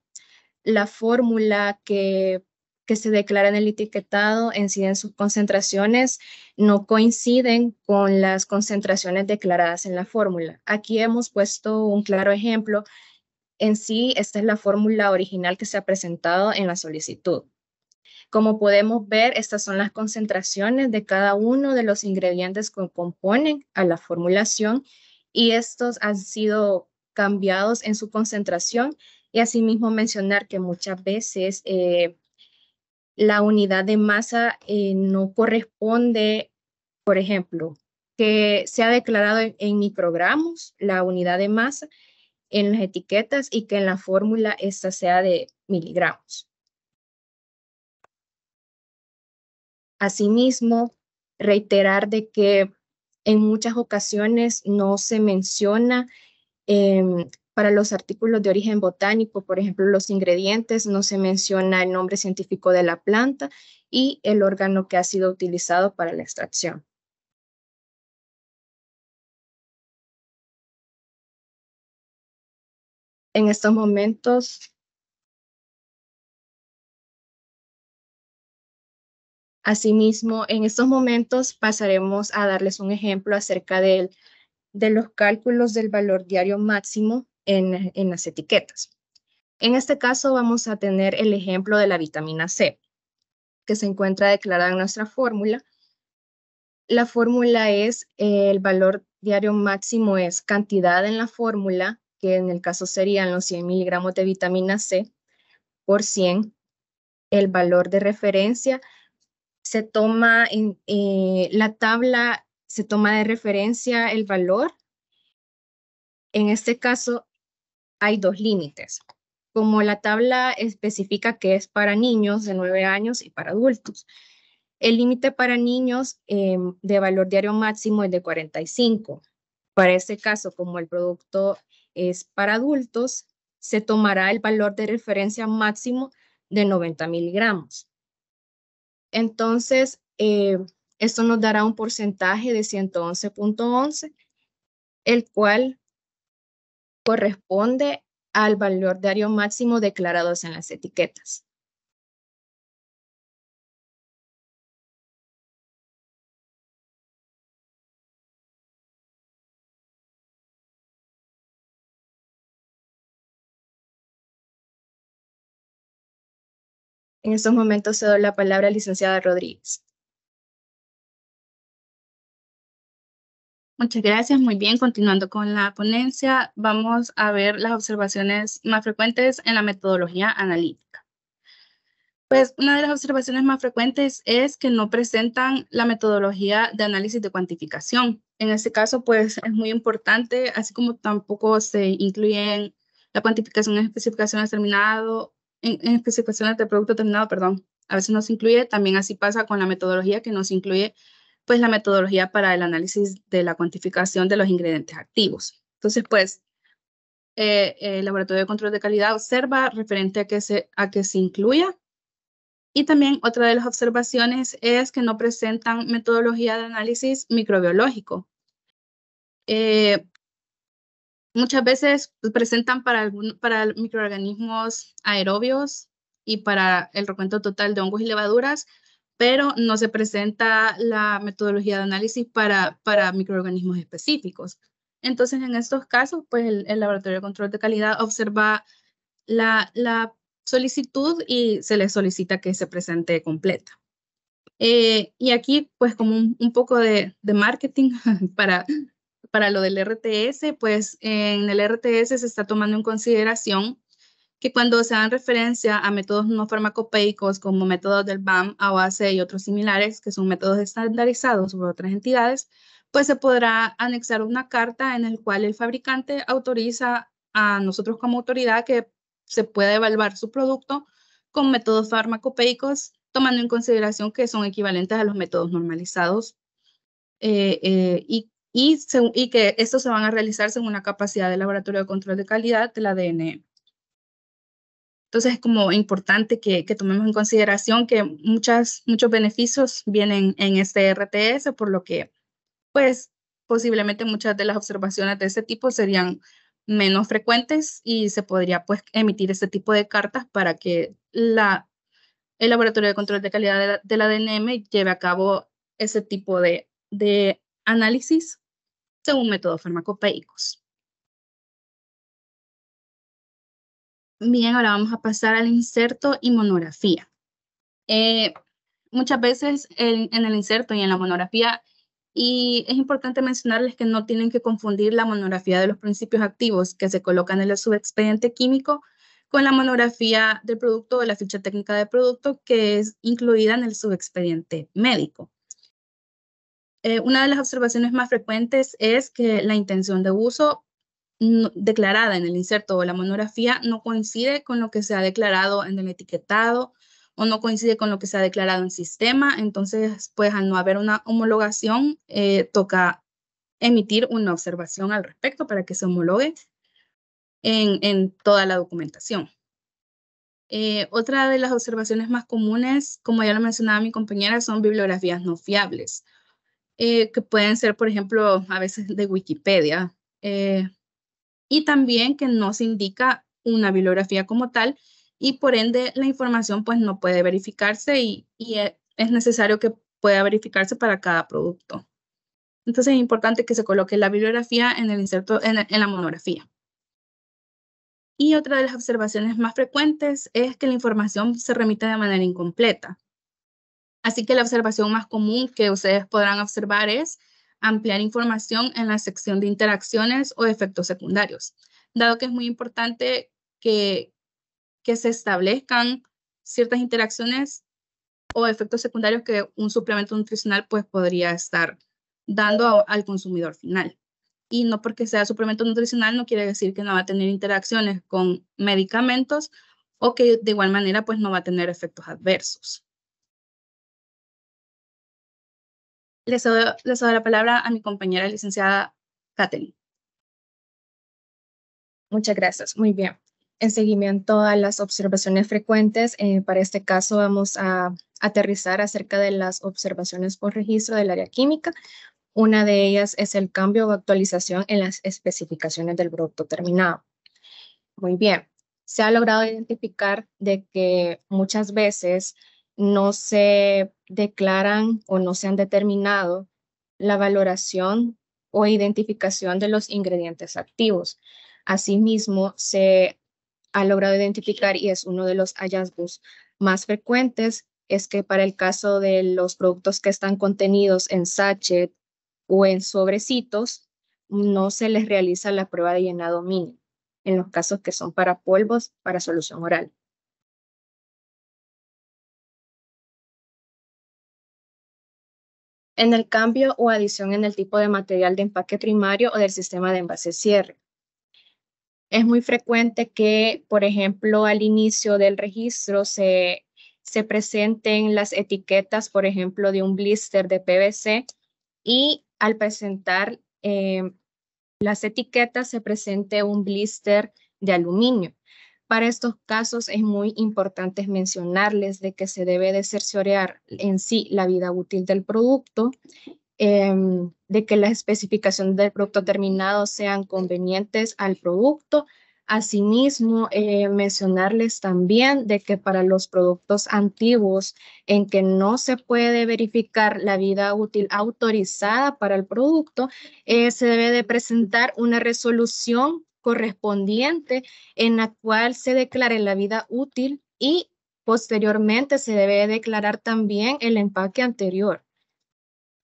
la fórmula que, que se declara en el etiquetado en sí en sus concentraciones no coinciden con las concentraciones declaradas en la fórmula. Aquí hemos puesto un claro ejemplo. En sí, esta es la fórmula original que se ha presentado en la solicitud. Como podemos ver, estas son las concentraciones de cada uno de los ingredientes que componen a la formulación y estos han sido cambiados en su concentración y asimismo mencionar que muchas veces eh, la unidad de masa eh, no corresponde, por ejemplo, que se ha declarado en, en, microgramos la unidad de masa en las etiquetas y que en la fórmula esta sea de miligramos. Asimismo, reiterar de que en muchas ocasiones no se menciona em, para los artículos de origen botánico, por ejemplo, los ingredientes, no se menciona el nombre científico de la planta y el órgano que ha sido utilizado para la extracción. En estos momentos Asimismo, en estos momentos pasaremos a darles un ejemplo acerca de, de los cálculos del valor diario máximo en, en las etiquetas. En este caso vamos a tener el ejemplo de la vitamina C, que se encuentra declarada en nuestra fórmula. La fórmula es, el valor diario máximo es cantidad en la fórmula, que en el caso serían los 100 miligramos de vitamina C por 100. El valor de referencia se toma en eh, la tabla, se toma de referencia el valor. En este caso, hay dos límites. Como la tabla especifica que es para niños de 9 años y para adultos. El límite para niños em, de valor diario máximo es de 45. Para este caso, como el producto es para adultos, se tomará el valor de referencia máximo de 90 miligramos. Entonces, eh, esto nos dará un porcentaje de 111.11, el cual corresponde al valor diario máximo declarados en las etiquetas. En estos momentos se doy la palabra a la licenciada Rodríguez. Muchas gracias. Muy bien, continuando con la ponencia, vamos a ver las observaciones más frecuentes en la metodología analítica. Pues una de las observaciones más frecuentes es que no presentan la metodología de análisis de cuantificación. En este caso, pues es muy importante, así como tampoco se incluyen la cuantificación en especificaciones terminado en, especificaciones de producto terminado, perdón, a veces no se incluye, también así pasa con la metodología que nos incluye pues la metodología para el análisis de la cuantificación de los ingredientes activos. Entonces, pues, eh, el laboratorio de control de calidad observa referente a que, se, a que se incluya. Y también otra de las observaciones es que no presentan metodología de análisis microbiológico. Eh, muchas veces presentan para, para microorganismos aerobios y para el recuento total de hongos y levaduras, pero no se presenta la metodología de análisis para, para microorganismos específicos. Entonces, en estos casos, pues el, laboratorio de control de calidad observa la, la, solicitud y se le solicita que se presente completa. Eh, y aquí, pues como un, un poco de, de, marketing para, para lo del RTS, pues en el RTS se está tomando en consideración que cuando se dan referencia a métodos no farmacopeicos como métodos del BAM, AOAC y otros similares, que son métodos estandarizados por otras entidades, pues se podrá anexar una carta en el cual el fabricante autoriza a nosotros como autoridad que se pueda evaluar su producto con métodos farmacopeicos, tomando en consideración que son equivalentes a los métodos normalizados eh, eh, y, y, y, que estos se van a realizar según la capacidad del laboratorio de control de calidad de la DNE. Entonces es como importante que, tomemos en consideración que muchas, muchos beneficios vienen en este RTS, por lo que pues posiblemente muchas de las observaciones de ese tipo serían menos frecuentes y se podría pues emitir este tipo de cartas para que la, el Laboratorio de Control de Calidad de la, DNM lleve a cabo ese tipo de, de análisis según métodos farmacopeicos. Bien, ahora vamos a pasar al inserto y monografía. Eh, muchas veces en, el inserto y en la monografía, y es importante mencionarles que no tienen que confundir la monografía de los principios activos que se colocan en el subexpediente químico con la monografía del producto o la ficha técnica de producto que es incluida en el subexpediente médico. Eh, una de las observaciones más frecuentes es que la intención de uso declarada en el inserto o la monografía no coincide con lo que se ha declarado en el etiquetado o no coincide con lo que se ha declarado en sistema. Entonces, pues al no haber una homologación, eh, toca emitir una observación al respecto para que se homologue en, en toda la documentación. Eh, otra de las observaciones más comunes, como ya lo mencionaba mi compañera, son bibliografías no fiables, eh, que pueden ser, por ejemplo, a veces de Wikipedia y también que no se indica una bibliografía como tal y por ende la información pues no puede verificarse y, e, es necesario que pueda verificarse para cada producto. Entonces es importante que se coloque la bibliografía en el inserto, en, en la monografía. Y otra de las observaciones más frecuentes es que la información se remite de manera incompleta. Así que la observación más común que ustedes podrán observar es ampliar información en la sección de interacciones o efectos secundarios, dado que es muy importante que, que se establezcan ciertas interacciones o efectos secundarios que un suplemento nutricional pues podría estar dando al consumidor final. Y no porque sea suplemento nutricional no quiere decir que no va a tener interacciones con medicamentos o que de igual manera pues no va a tener efectos adversos. Les doy, la palabra a mi compañera licenciada Katherine. Muchas gracias. Muy bien. En seguimiento a las observaciones frecuentes, eh, para este caso vamos a aterrizar acerca de las observaciones por registro del área química. Una de ellas es el cambio o actualización en las especificaciones del producto terminado. Muy bien. Se ha logrado identificar de que muchas veces no se declaran o no se han determinado la valoración o identificación de los ingredientes activos. Asimismo, se ha logrado identificar y es uno de los hallazgos más frecuentes es que para el caso de los productos que están contenidos en sachet o en sobrecitos, no se les realiza la prueba de llenado mínimo en los casos que son para polvos para solución oral. En el cambio o adición en el tipo de material de empaque primario o del sistema de envase cierre. Es muy frecuente que, por ejemplo, al inicio del registro se, se presenten las etiquetas, por ejemplo, de un blister de PVC y al presentar eh, las etiquetas se presente un blister de aluminio. Para estos casos es muy importante mencionarles de que se debe de cerciorear en sí la vida útil del producto, em, de que las especificaciones del producto terminado sean convenientes al producto, Asimismo, eh, mencionarles también de que para los productos antiguos en que no se puede verificar la vida útil autorizada para el producto, eh, se debe de presentar una resolución correspondiente en la cual se declare la vida útil y posteriormente se debe declarar también el empaque anterior.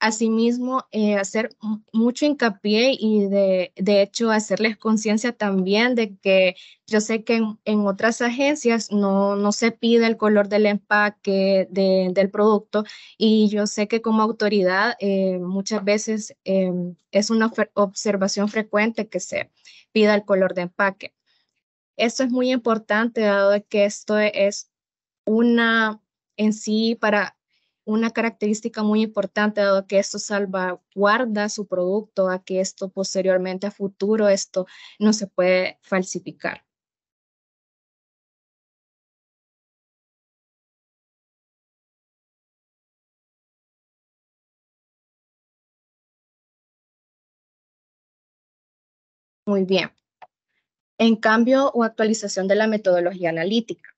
Asimismo, eh, hacer mucho hincapié y de, de hecho hacerles conciencia también de que yo sé que en, otras agencias no, no, se pide el color del empaque del producto y yo sé que como autoridad eh, muchas veces eh, es una observación frecuente que se pida el color de empaque. Esto es muy importante dado que esto es una en sí para una característica muy importante, dado que esto salvaguarda su producto, a que esto posteriormente a futuro, esto no se puede falsificar. Muy bien. En cambio o actualización de la metodología analítica.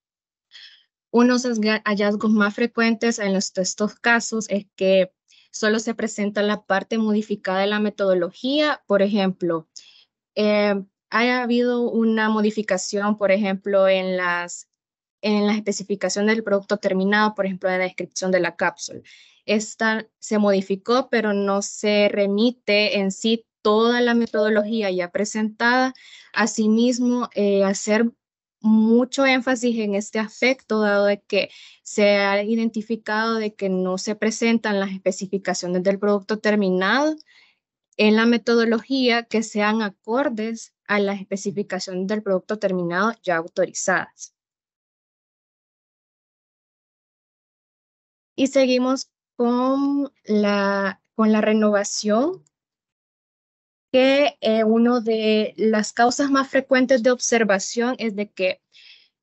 Unos hallazgos más frecuentes en estos casos es que solo se presenta la parte modificada de la metodología. Por ejemplo, eh, ha habido una modificación, por ejemplo, en las, en la especificación del producto terminado, por ejemplo, en la descripción de la cápsula. Esta se modificó, pero no se remite en sí toda la metodología ya presentada. Asimismo, eh, hacer mucho énfasis en este aspecto, dado de que se ha identificado de que no se presentan las especificaciones del producto terminado en la metodología que sean acordes a las especificaciones del producto terminado ya autorizadas. Y seguimos con la, con la renovación que eh, una de las causas más frecuentes de observación es de que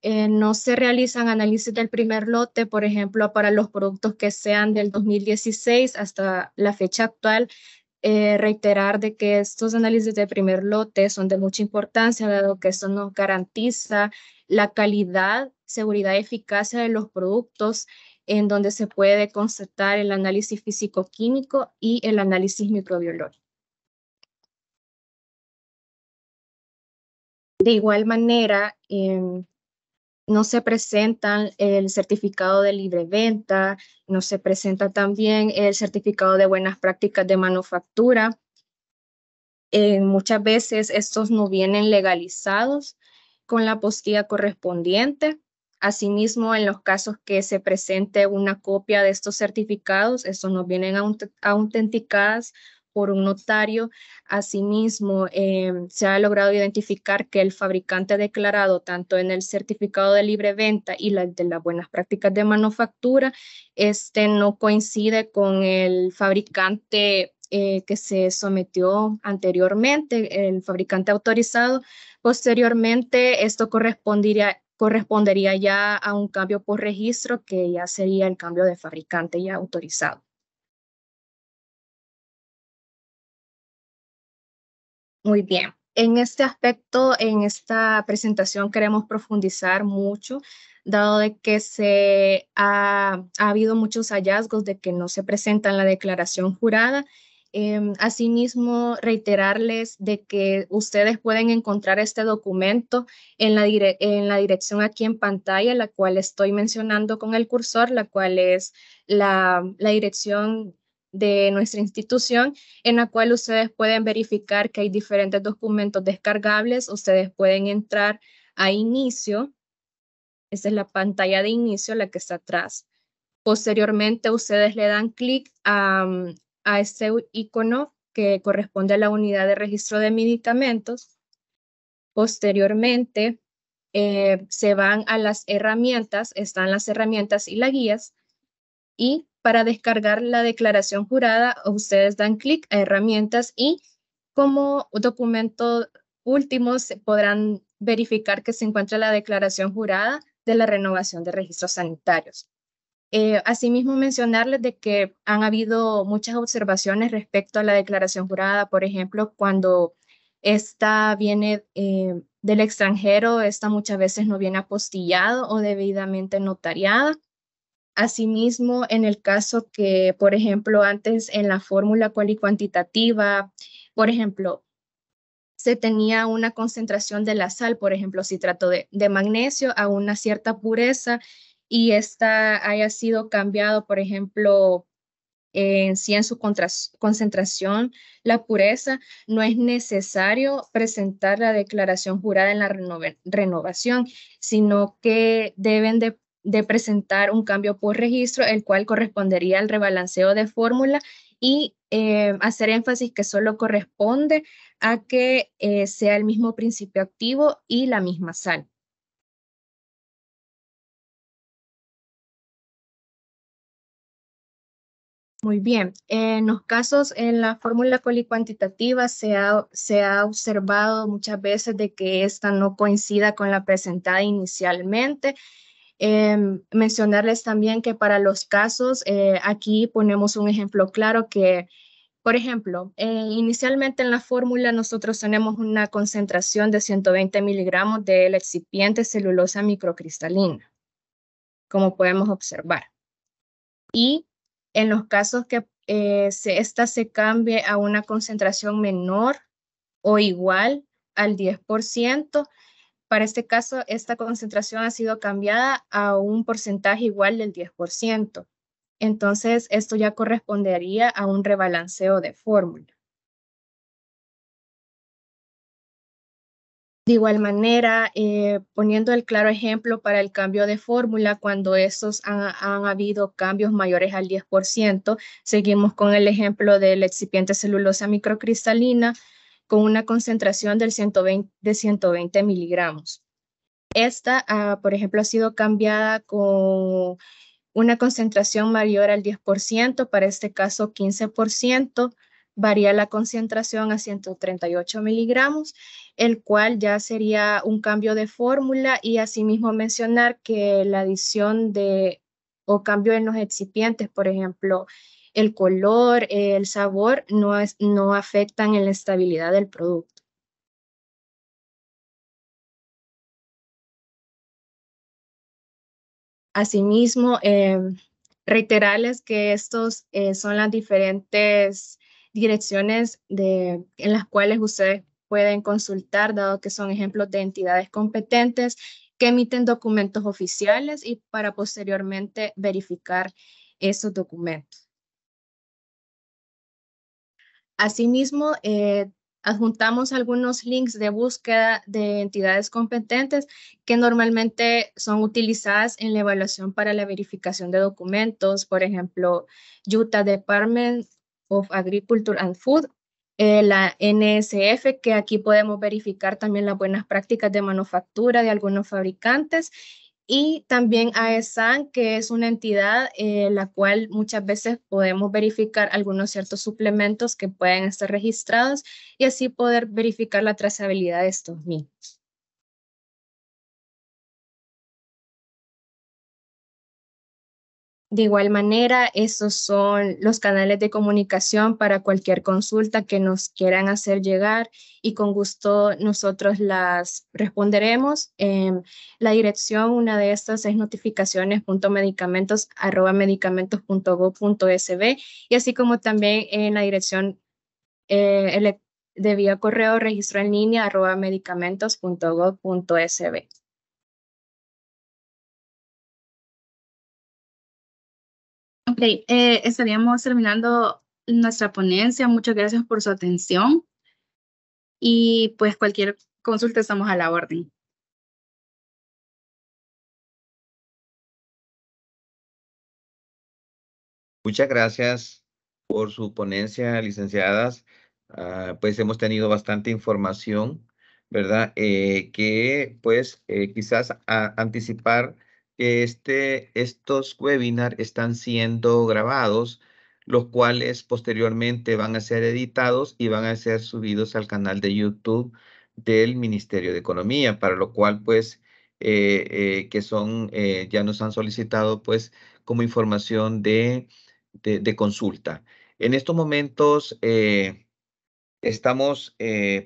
eh, no se realizan análisis del primer lote, por ejemplo, para los productos que sean del 2016 hasta la fecha actual. Eh, reiterar de que estos análisis del primer lote son de mucha importancia, dado que esto nos garantiza la calidad, seguridad y eficacia de los productos en donde se puede constatar el análisis físico-químico y el análisis microbiológico. De igual manera, em, no se presentan el certificado de libre venta, no se presenta también el certificado de buenas prácticas de manufactura. muchas veces estos no vienen legalizados con la postilla correspondiente. Asimismo, en los casos que se presente una copia de estos certificados, estos no vienen autenticadas por un notario. Asimismo, em, se ha logrado identificar que el fabricante declarado tanto en el certificado de libre venta y la de las buenas prácticas de manufactura, este no coincide con el fabricante eh, que se sometió anteriormente, el fabricante autorizado. Posteriormente, esto correspondería, correspondería ya a un cambio por registro, que ya sería el cambio de fabricante ya autorizado. Muy bien. En este aspecto, en esta presentación queremos profundizar mucho, dado de que se ha, habido muchos hallazgos de que no se presenta en la declaración jurada. Em, asimismo, reiterarles de que ustedes pueden encontrar este documento en la, dirección aquí en pantalla, la cual estoy mencionando con el cursor, la cual es la, la dirección de nuestra institución en la cual ustedes pueden verificar que hay diferentes documentos descargables. Ustedes pueden entrar a inicio. Esa es la pantalla de inicio, la que está atrás. Posteriormente, ustedes le dan clic a, a este icono que corresponde a la unidad de registro de medicamentos. Posteriormente, eh, se van a las herramientas, están las herramientas y las guías, y para descargar la declaración jurada, ustedes dan clic a herramientas y como documento último podrán verificar que se encuentra la declaración jurada de la renovación de registros sanitarios. Eh, asimismo, mencionarles de que han habido muchas observaciones respecto a la declaración jurada, por ejemplo, cuando esta viene eh, del extranjero, esta muchas veces no viene apostillado o debidamente notariada. Asimismo, en el caso que, por ejemplo, antes en la fórmula cual y cuantitativa, por ejemplo, se tenía una concentración de la sal, por ejemplo, si trato de, de magnesio a una cierta pureza y esta haya sido cambiado, por ejemplo, en sí en su concentración, la pureza, no es necesario presentar la declaración jurada en la renovación, sino que deben de, presentar un cambio por registro, el cual correspondería al rebalanceo de fórmula y eh, hacer énfasis que solo corresponde a que eh, sea el mismo principio activo y la misma sal. Muy bien. En los casos, en la fórmula colicuantitativa se ha, se ha observado muchas veces de que esta no coincida con la presentada inicialmente. Em, mencionarles también que para los casos, eh, aquí ponemos un ejemplo claro que, por ejemplo, eh, inicialmente en la fórmula nosotros tenemos una concentración de 120 miligramos del excipiente celulosa microcristalina, como podemos observar. Y en los casos que eh, se, esta se cambie a una concentración menor o igual al 10%, para este caso, esta concentración ha sido cambiada a un porcentaje igual del 10%. Entonces, esto ya correspondería a un rebalanceo de fórmula. De igual manera, eh, poniendo el claro ejemplo para el cambio de fórmula, cuando estos han, habido cambios mayores al 10%, seguimos con el ejemplo del excipiente celulosa microcristalina con una concentración del 120, de 120 miligramos. Esta, ah, por ejemplo, ha sido cambiada con una concentración mayor al 10%, para este caso 15%, varía la concentración a 138 miligramos, el cual ya sería un cambio de fórmula y asimismo mencionar que la adición de o cambio en los excipientes, por ejemplo, el color, el sabor, no, afectan en la estabilidad del producto. Asimismo, eh, reiterarles que estos eh, son las diferentes direcciones en las cuales ustedes pueden consultar, dado que son ejemplos de entidades competentes que emiten documentos oficiales y para posteriormente verificar esos documentos. Asimismo, eh, adjuntamos algunos links de búsqueda de entidades competentes que normalmente son utilizadas en la evaluación para la verificación de documentos, por ejemplo, Utah Department of Agriculture and Food, eh, la NSF, que aquí podemos verificar también las buenas prácticas de manufactura de algunos fabricantes, y también AESAN, que es una entidad en eh, la cual muchas veces podemos verificar algunos ciertos suplementos que pueden estar registrados y así poder verificar la trazabilidad de estos mismos. De igual manera, esos son los canales de comunicación para cualquier consulta que nos quieran hacer llegar y con gusto nosotros las responderemos. Em, la dirección, una de estas es notificaciones.medicamentos.gov.sb y así como también en la dirección eh, de vía correo registro en línea arroba medicamentos.gov.sb. Ok, eh, estaríamos terminando nuestra ponencia. Muchas gracias por su atención. Y pues cualquier consulta estamos a la orden. Muchas gracias por su ponencia, licenciadas. Ah, pues hemos tenido bastante información, ¿verdad? Eh, que pues eh, quizás anticipar este, estos webinars están siendo grabados, los cuales posteriormente van a ser editados y van a ser subidos al canal de YouTube del Ministerio de Economía, para lo cual pues eh, eh, que son, eh, ya nos han solicitado pues como información de, de, consulta. En estos momentos estamos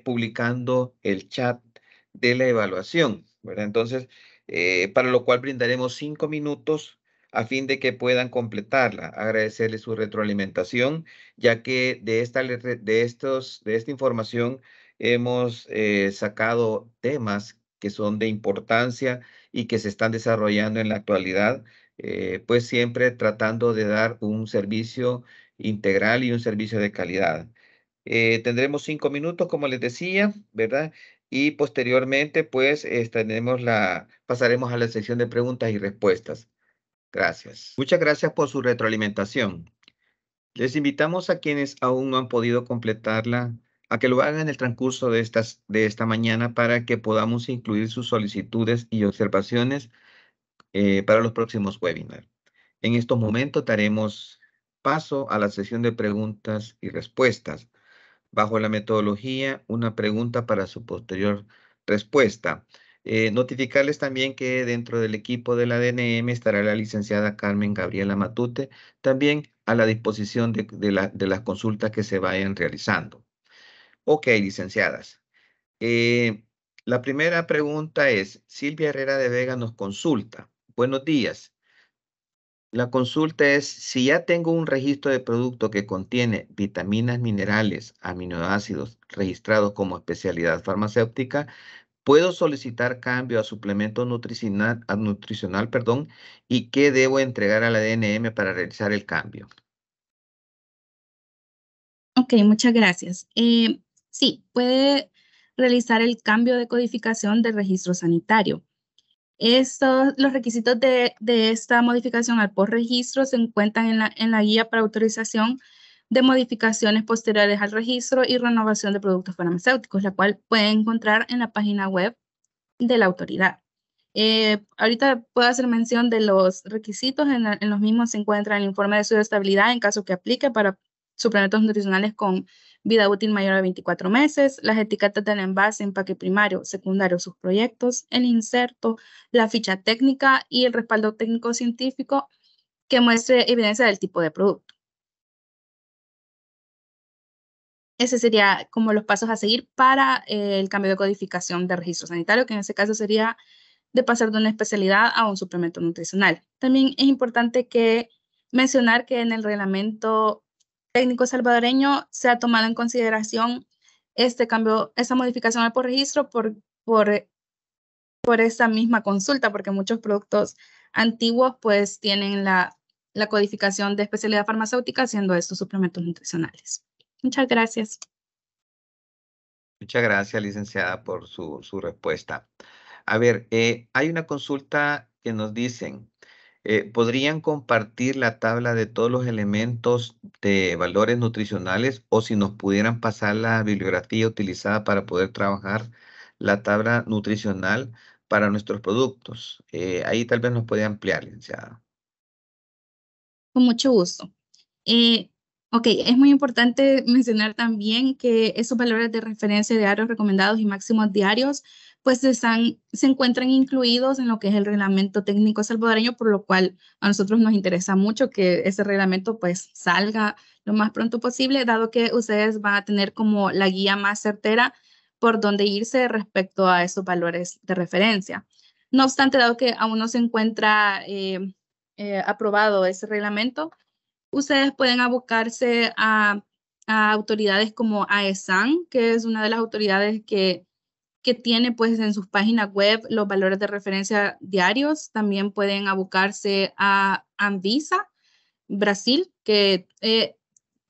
publicando el chat de la evaluación, ¿verdad? Entonces, eh, para lo cual brindaremos cinco minutos a fin de que puedan completarla. Agradecerles su retroalimentación, ya que de esta, de estos, de esta información hemos eh, sacado temas que son de importancia y que se están desarrollando en la actualidad, eh, pues siempre tratando de dar un servicio integral y un servicio de calidad. Tendremos cinco minutos, como les decía, ¿verdad? Y posteriormente, pues, la, pasaremos a la sección de preguntas y respuestas. Gracias. Muchas gracias por su retroalimentación. Les invitamos a quienes aún no han podido completarla a que lo hagan en el transcurso de esta mañana para que podamos incluir sus solicitudes y observaciones eh, para los próximos webinars. En estos momentos daremos paso a la sesión de preguntas y respuestas. Bajo la metodología, una pregunta para su posterior respuesta. Eh, notificarles también que dentro del equipo de la DNM estará la licenciada Carmen Gabriela Matute, también a la disposición de, las consultas que se vayan realizando. Ok, licenciadas. Eh, la primera pregunta es, Silvia Herrera de Vega nos consulta. Buenos días. La consulta es, si ya tengo un registro de producto que contiene vitaminas, minerales, aminoácidos registrados como especialidad farmacéutica, puedo solicitar cambio a suplemento nutricional, perdón, y qué debo entregar a la DNM para realizar el cambio. Ok, muchas gracias. Eh, sí, puede realizar el cambio de codificación del registro sanitario. Los requisitos de, esta modificación al postregistro se encuentran en la, en la guía para autorización de modificaciones posteriores al registro y renovación de productos farmacéuticos, la cual pueden encontrar en la página web de la autoridad. Eh, ahorita puedo hacer mención de los requisitos, en, en, los mismos se encuentra el informe de de estabilidad en caso que aplique para suplementos nutricionales con vida útil mayor a 24 meses, las etiquetas del envase, empaque primario, secundario, sus proyectos, el inserto, la ficha técnica y el respaldo técnico científico que muestre evidencia del tipo de producto. Ese sería como los pasos a seguir para eh, el cambio de codificación de registro sanitario, que en ese caso sería de pasar de una especialidad a un suplemento nutricional. También es importante que mencionar que en el reglamento técnico salvadoreño se ha tomado en consideración este cambio, esa modificación al por registro por, por, por esa misma consulta, porque muchos productos antiguos pues tienen la, la codificación de especialidad farmacéutica siendo estos suplementos nutricionales. Muchas gracias. Muchas gracias, licenciada, por su, respuesta. A ver, eh, hay una consulta que nos dicen, eh, ¿podrían compartir la tabla de todos los elementos de valores nutricionales o si nos pudieran pasar la bibliografía utilizada para poder trabajar la tabla nutricional para nuestros productos? Eh, ahí tal vez nos puede ampliar, licenciada. Con mucho gusto. Ok, es muy importante mencionar también que esos valores de referencia diarios recomendados y máximos diarios, pues están, se encuentran incluidos en lo que es el reglamento técnico salvadoreño, por lo cual a nosotros nos interesa mucho que ese reglamento pues salga lo más pronto posible, dado que ustedes van a tener como la guía más certera por dónde irse respecto a esos valores de referencia. No obstante, dado que aún no se encuentra eh, eh, aprobado ese reglamento, ustedes pueden abocarse a, autoridades como AESAN, que es una de las autoridades que, que tiene pues en sus páginas web los valores de referencia diarios. También pueden abocarse a Anvisa, Brasil, que eh,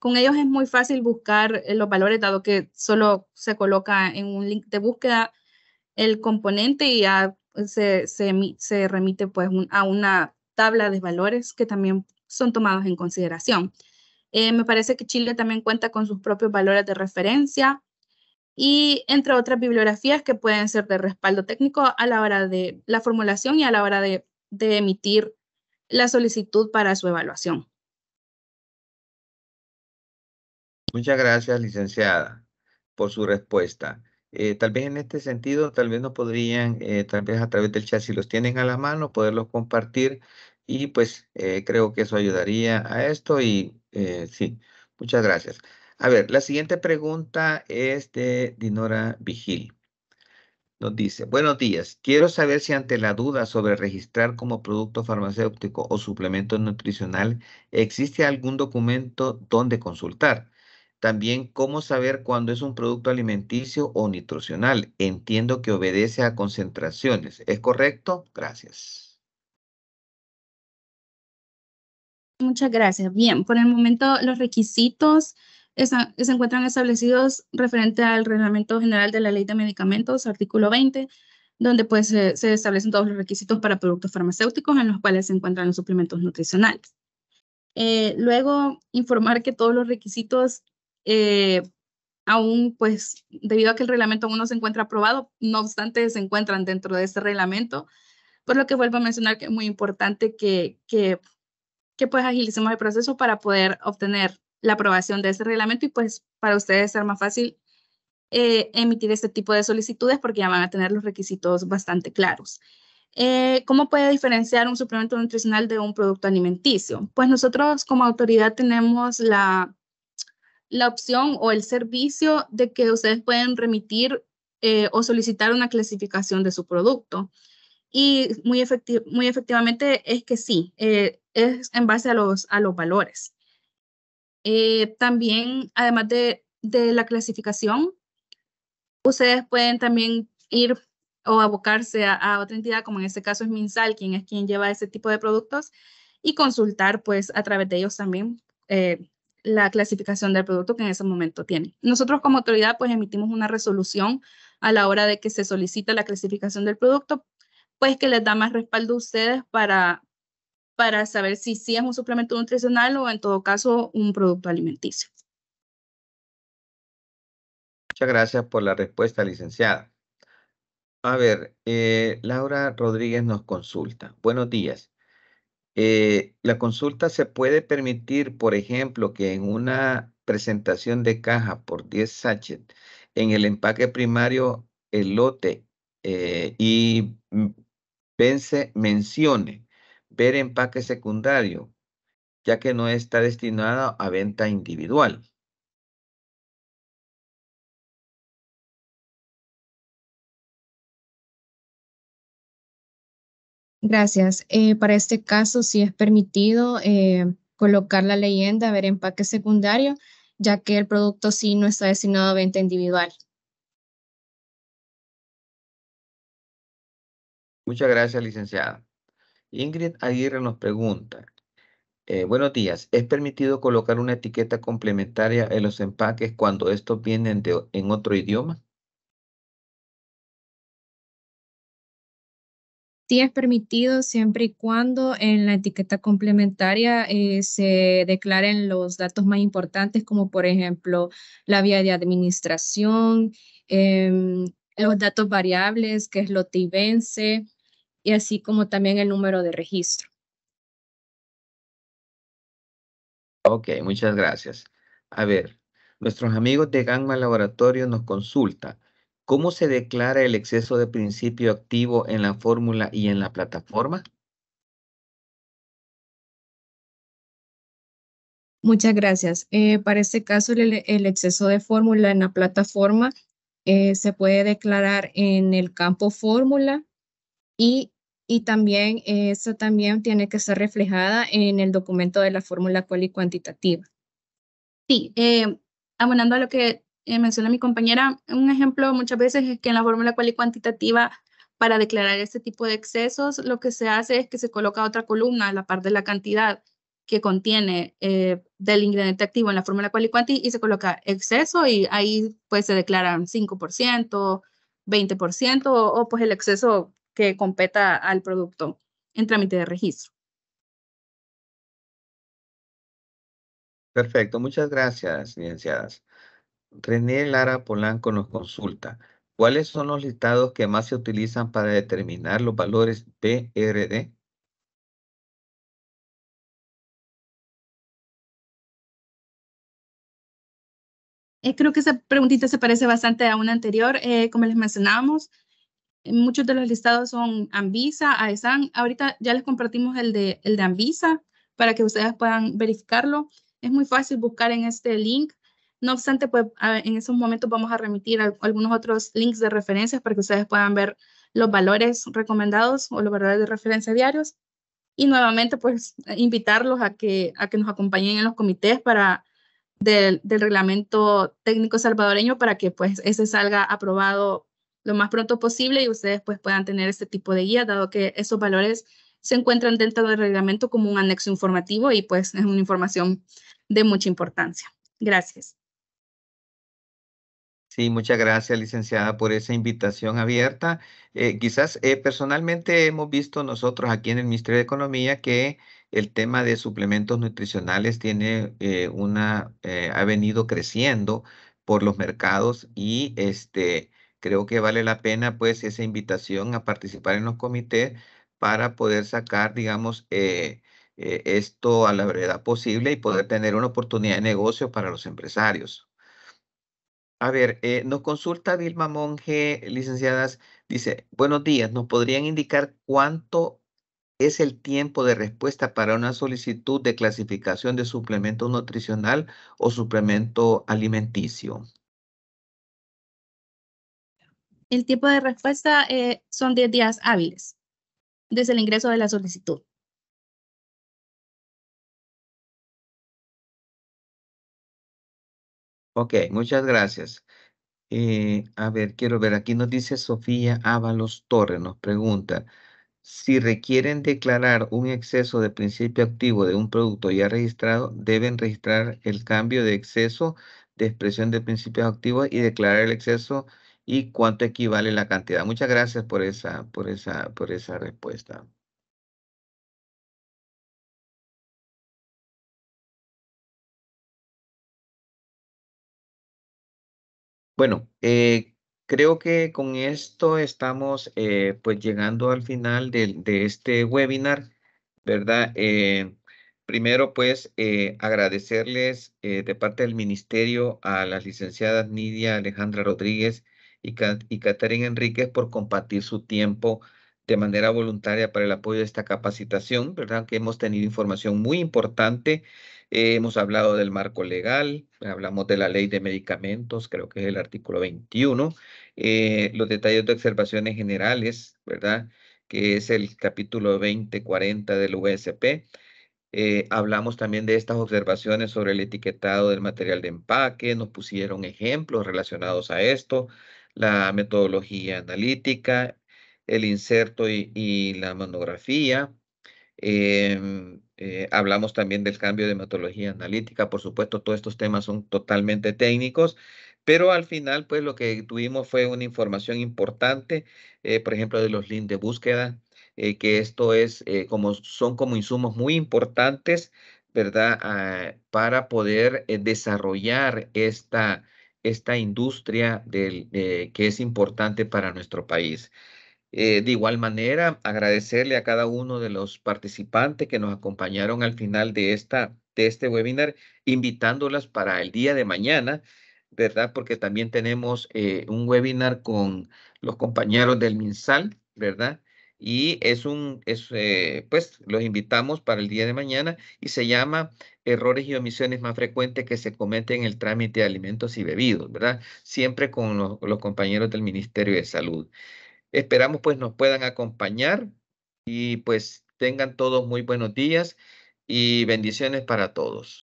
con ellos es muy fácil buscar eh, los valores, dado que solo se coloca en un link de búsqueda el componente y ya se, se, remite pues a una tabla de valores que también son tomados en consideración. Eh, me parece que Chile también cuenta con sus propios valores de referencia y entre otras bibliografías que pueden ser de respaldo técnico a la hora de la formulación y a la hora de, emitir la solicitud para su evaluación. Muchas gracias, licenciada, por su respuesta. Eh, tal vez en este sentido, tal vez no podrían, eh, tal vez a través del chat, si los tienen a la mano, poderlos compartir y pues eh, creo que eso ayudaría a esto y sí, muchas gracias. A ver, la siguiente pregunta es de Dinora Vigil. nos dice, buenos días, quiero saber si ante la duda sobre registrar como producto farmacéutico o suplemento nutricional existe algún documento donde consultar. También cómo saber cuándo es un producto alimenticio o nutricional. Entiendo que obedece a concentraciones. ¿Es correcto? Gracias. Muchas gracias. Bien, por el momento los requisitos se encuentran establecidos referente al Reglamento General de la Ley de Medicamentos, artículo 20, donde pues se establecen todos los requisitos para productos farmacéuticos en los cuales se encuentran los suplementos nutricionales. Eh, luego, informar que todos los requisitos, eh, aún pues debido a que el reglamento aún no se encuentra aprobado, no obstante se encuentran dentro de este reglamento, por lo que vuelvo a mencionar que es muy importante que, que, que pues agilicemos el proceso para poder obtener la aprobación de ese reglamento y pues para ustedes ser más fácil eh, emitir este tipo de solicitudes porque ya van a tener los requisitos bastante claros. Eh, ¿Cómo puede diferenciar un suplemento nutricional de un producto alimenticio? Pues nosotros como autoridad tenemos la, la opción o el servicio de que ustedes pueden remitir eh, o solicitar una clasificación de su producto. Y muy, muy efectivamente es que sí, es en base a los, a los valores. Eh, también, además de, la clasificación, ustedes pueden también ir o abocarse a, otra entidad, como en este caso es Minsal, quien es quien lleva ese tipo de productos, y consultar pues a través de ellos también eh, la clasificación del producto que en ese momento tiene. Nosotros como autoridad pues emitimos una resolución a la hora de que se solicita la clasificación del producto, pues que les da más respaldo a ustedes para, para saber si sí es un suplemento nutricional o en todo caso un producto alimenticio. Muchas gracias por la respuesta, licenciada. A ver, eh, Laura Rodríguez nos consulta. Buenos días. Eh, la consulta se puede permitir, por ejemplo, que en una presentación de caja por 10 sachets, en el empaque primario, el lote eh, y vence, mencione ver empaque secundario, ya que no está destinado a venta individual. Gracias. Eh, para este caso, sí es permitido eh, colocar la leyenda ver empaque secundario, ya que el producto sí no está destinado a venta individual. Muchas gracias, licenciada. Ingrid Aguirre nos pregunta, eh, buenos días, ¿es permitido colocar una etiqueta complementaria en los empaques cuando estos vienen en otro idioma? Sí es permitido siempre y cuando en la etiqueta complementaria eh, se declaren los datos más importantes, como por ejemplo la vía de administración, em, los datos variables, que es lo vence y así como también el número de registro. Ok, muchas gracias. A ver, nuestros amigos de Gamma Laboratorio nos consulta. ¿Cómo se declara el exceso de principio activo en la fórmula y en la plataforma? Muchas gracias. Eh, para este caso, el, exceso de fórmula en la plataforma eh, se puede declarar en el campo fórmula y y también eso también tiene que ser reflejada en el documento de la fórmula cual y cuantitativa. Sí, eh, abonando a lo que eh, menciona mi compañera, un ejemplo muchas veces es que en la fórmula cual y cuantitativa, para declarar este tipo de excesos, lo que se hace es que se coloca otra columna a la par de la cantidad que contiene eh, del ingrediente activo en la fórmula cual y cuanti y se coloca exceso y ahí pues se declaran 5%, 20% o, o pues el exceso que competa al producto en trámite de registro. Perfecto, muchas gracias, licenciadas. René Lara Polanco nos consulta. ¿Cuáles son los listados que más se utilizan para determinar los valores PRD? Eh, creo que esa preguntita se parece bastante a una anterior. Eh, como les mencionábamos, Muchos de los listados son Anvisa, AESAN. Ahorita ya les compartimos el de, el de Anvisa para que ustedes puedan verificarlo. Es muy fácil buscar en este link No obstante, pues en esos momentos vamos a remitir algunos otros links de referencias para que ustedes puedan ver los valores recomendados o los valores de referencia diarios. Y nuevamente, pues invitarlos a que, a que nos acompañen en los comités para del, del reglamento técnico salvadoreño para que pues ese salga aprobado lo más pronto posible y ustedes pues puedan tener este tipo de guía, dado que esos valores se encuentran dentro del reglamento como un anexo informativo y pues es una información de mucha importancia. Gracias. Sí, muchas gracias, licenciada, por esa invitación abierta. Eh, quizás eh, personalmente hemos visto nosotros aquí en el Ministerio de Economía que el tema de suplementos nutricionales tiene eh, una, ha venido creciendo por los mercados y este, creo que vale la pena pues esa invitación a participar en los comités para poder sacar, digamos, esto a la brevedad posible y poder tener una oportunidad de negocio para los empresarios. A ver, eh, nos consulta Vilma Monge, licenciadas, dice, buenos días, ¿nos podrían indicar cuánto es el tiempo de respuesta para una solicitud de clasificación de suplemento nutricional o suplemento alimenticio? El tiempo de respuesta eh, son 10 días hábiles desde el ingreso de la solicitud. Ok, muchas gracias. Eh, a ver, quiero ver, aquí nos dice Sofía Ábalos Torres, nos pregunta, si requieren declarar un exceso de principio activo de un producto ya registrado, deben registrar el cambio de exceso de expresión de principios activos y declarar el exceso y cuánto equivale la cantidad. Muchas gracias por esa, por esa, por esa respuesta. Bueno, eh, creo que con esto estamos eh, pues llegando al final de, este webinar, ¿verdad? Eh, primero pues agradecerles de parte del ministerio a las licenciadas Nidia Alejandra Rodríguez y, Catherine Enríquez por compartir su tiempo de manera voluntaria para el apoyo de esta capacitación, ¿verdad? Que hemos tenido información muy importante hemos hablado del marco legal, hablamos de la ley de medicamentos, creo que es el artículo 21, eh, los detalles de observaciones generales, ¿verdad? Que es el capítulo 2040 del USP. Eh, hablamos también de estas observaciones sobre el etiquetado del material de empaque, nos pusieron ejemplos relacionados a esto, la metodología analítica, el inserto y la monografía, Em, eh, hablamos también del cambio de metodología analítica. Por supuesto, todos estos temas son totalmente técnicos, pero al final, pues lo que tuvimos fue una información importante, eh, por ejemplo, de los links de búsqueda, eh, que esto es como son como insumos muy importantes, ¿verdad? Ah, para poder desarrollar esta, esta industria del, que es importante para nuestro país. Eh, de igual manera, agradecerle a cada uno de los participantes que nos acompañaron al final de, esta, de este webinar, invitándolas para el día de mañana, ¿verdad? Porque también tenemos eh, un webinar con los compañeros del MinSal, ¿verdad? Y es un, es, eh, pues los invitamos para el día de mañana y se llama errores y omisiones más frecuentes que se cometen en el trámite de alimentos y bebidos, ¿verdad? Siempre con los compañeros del Ministerio de Salud. Esperamos pues nos puedan acompañar y pues tengan todos muy buenos días y bendiciones para todos.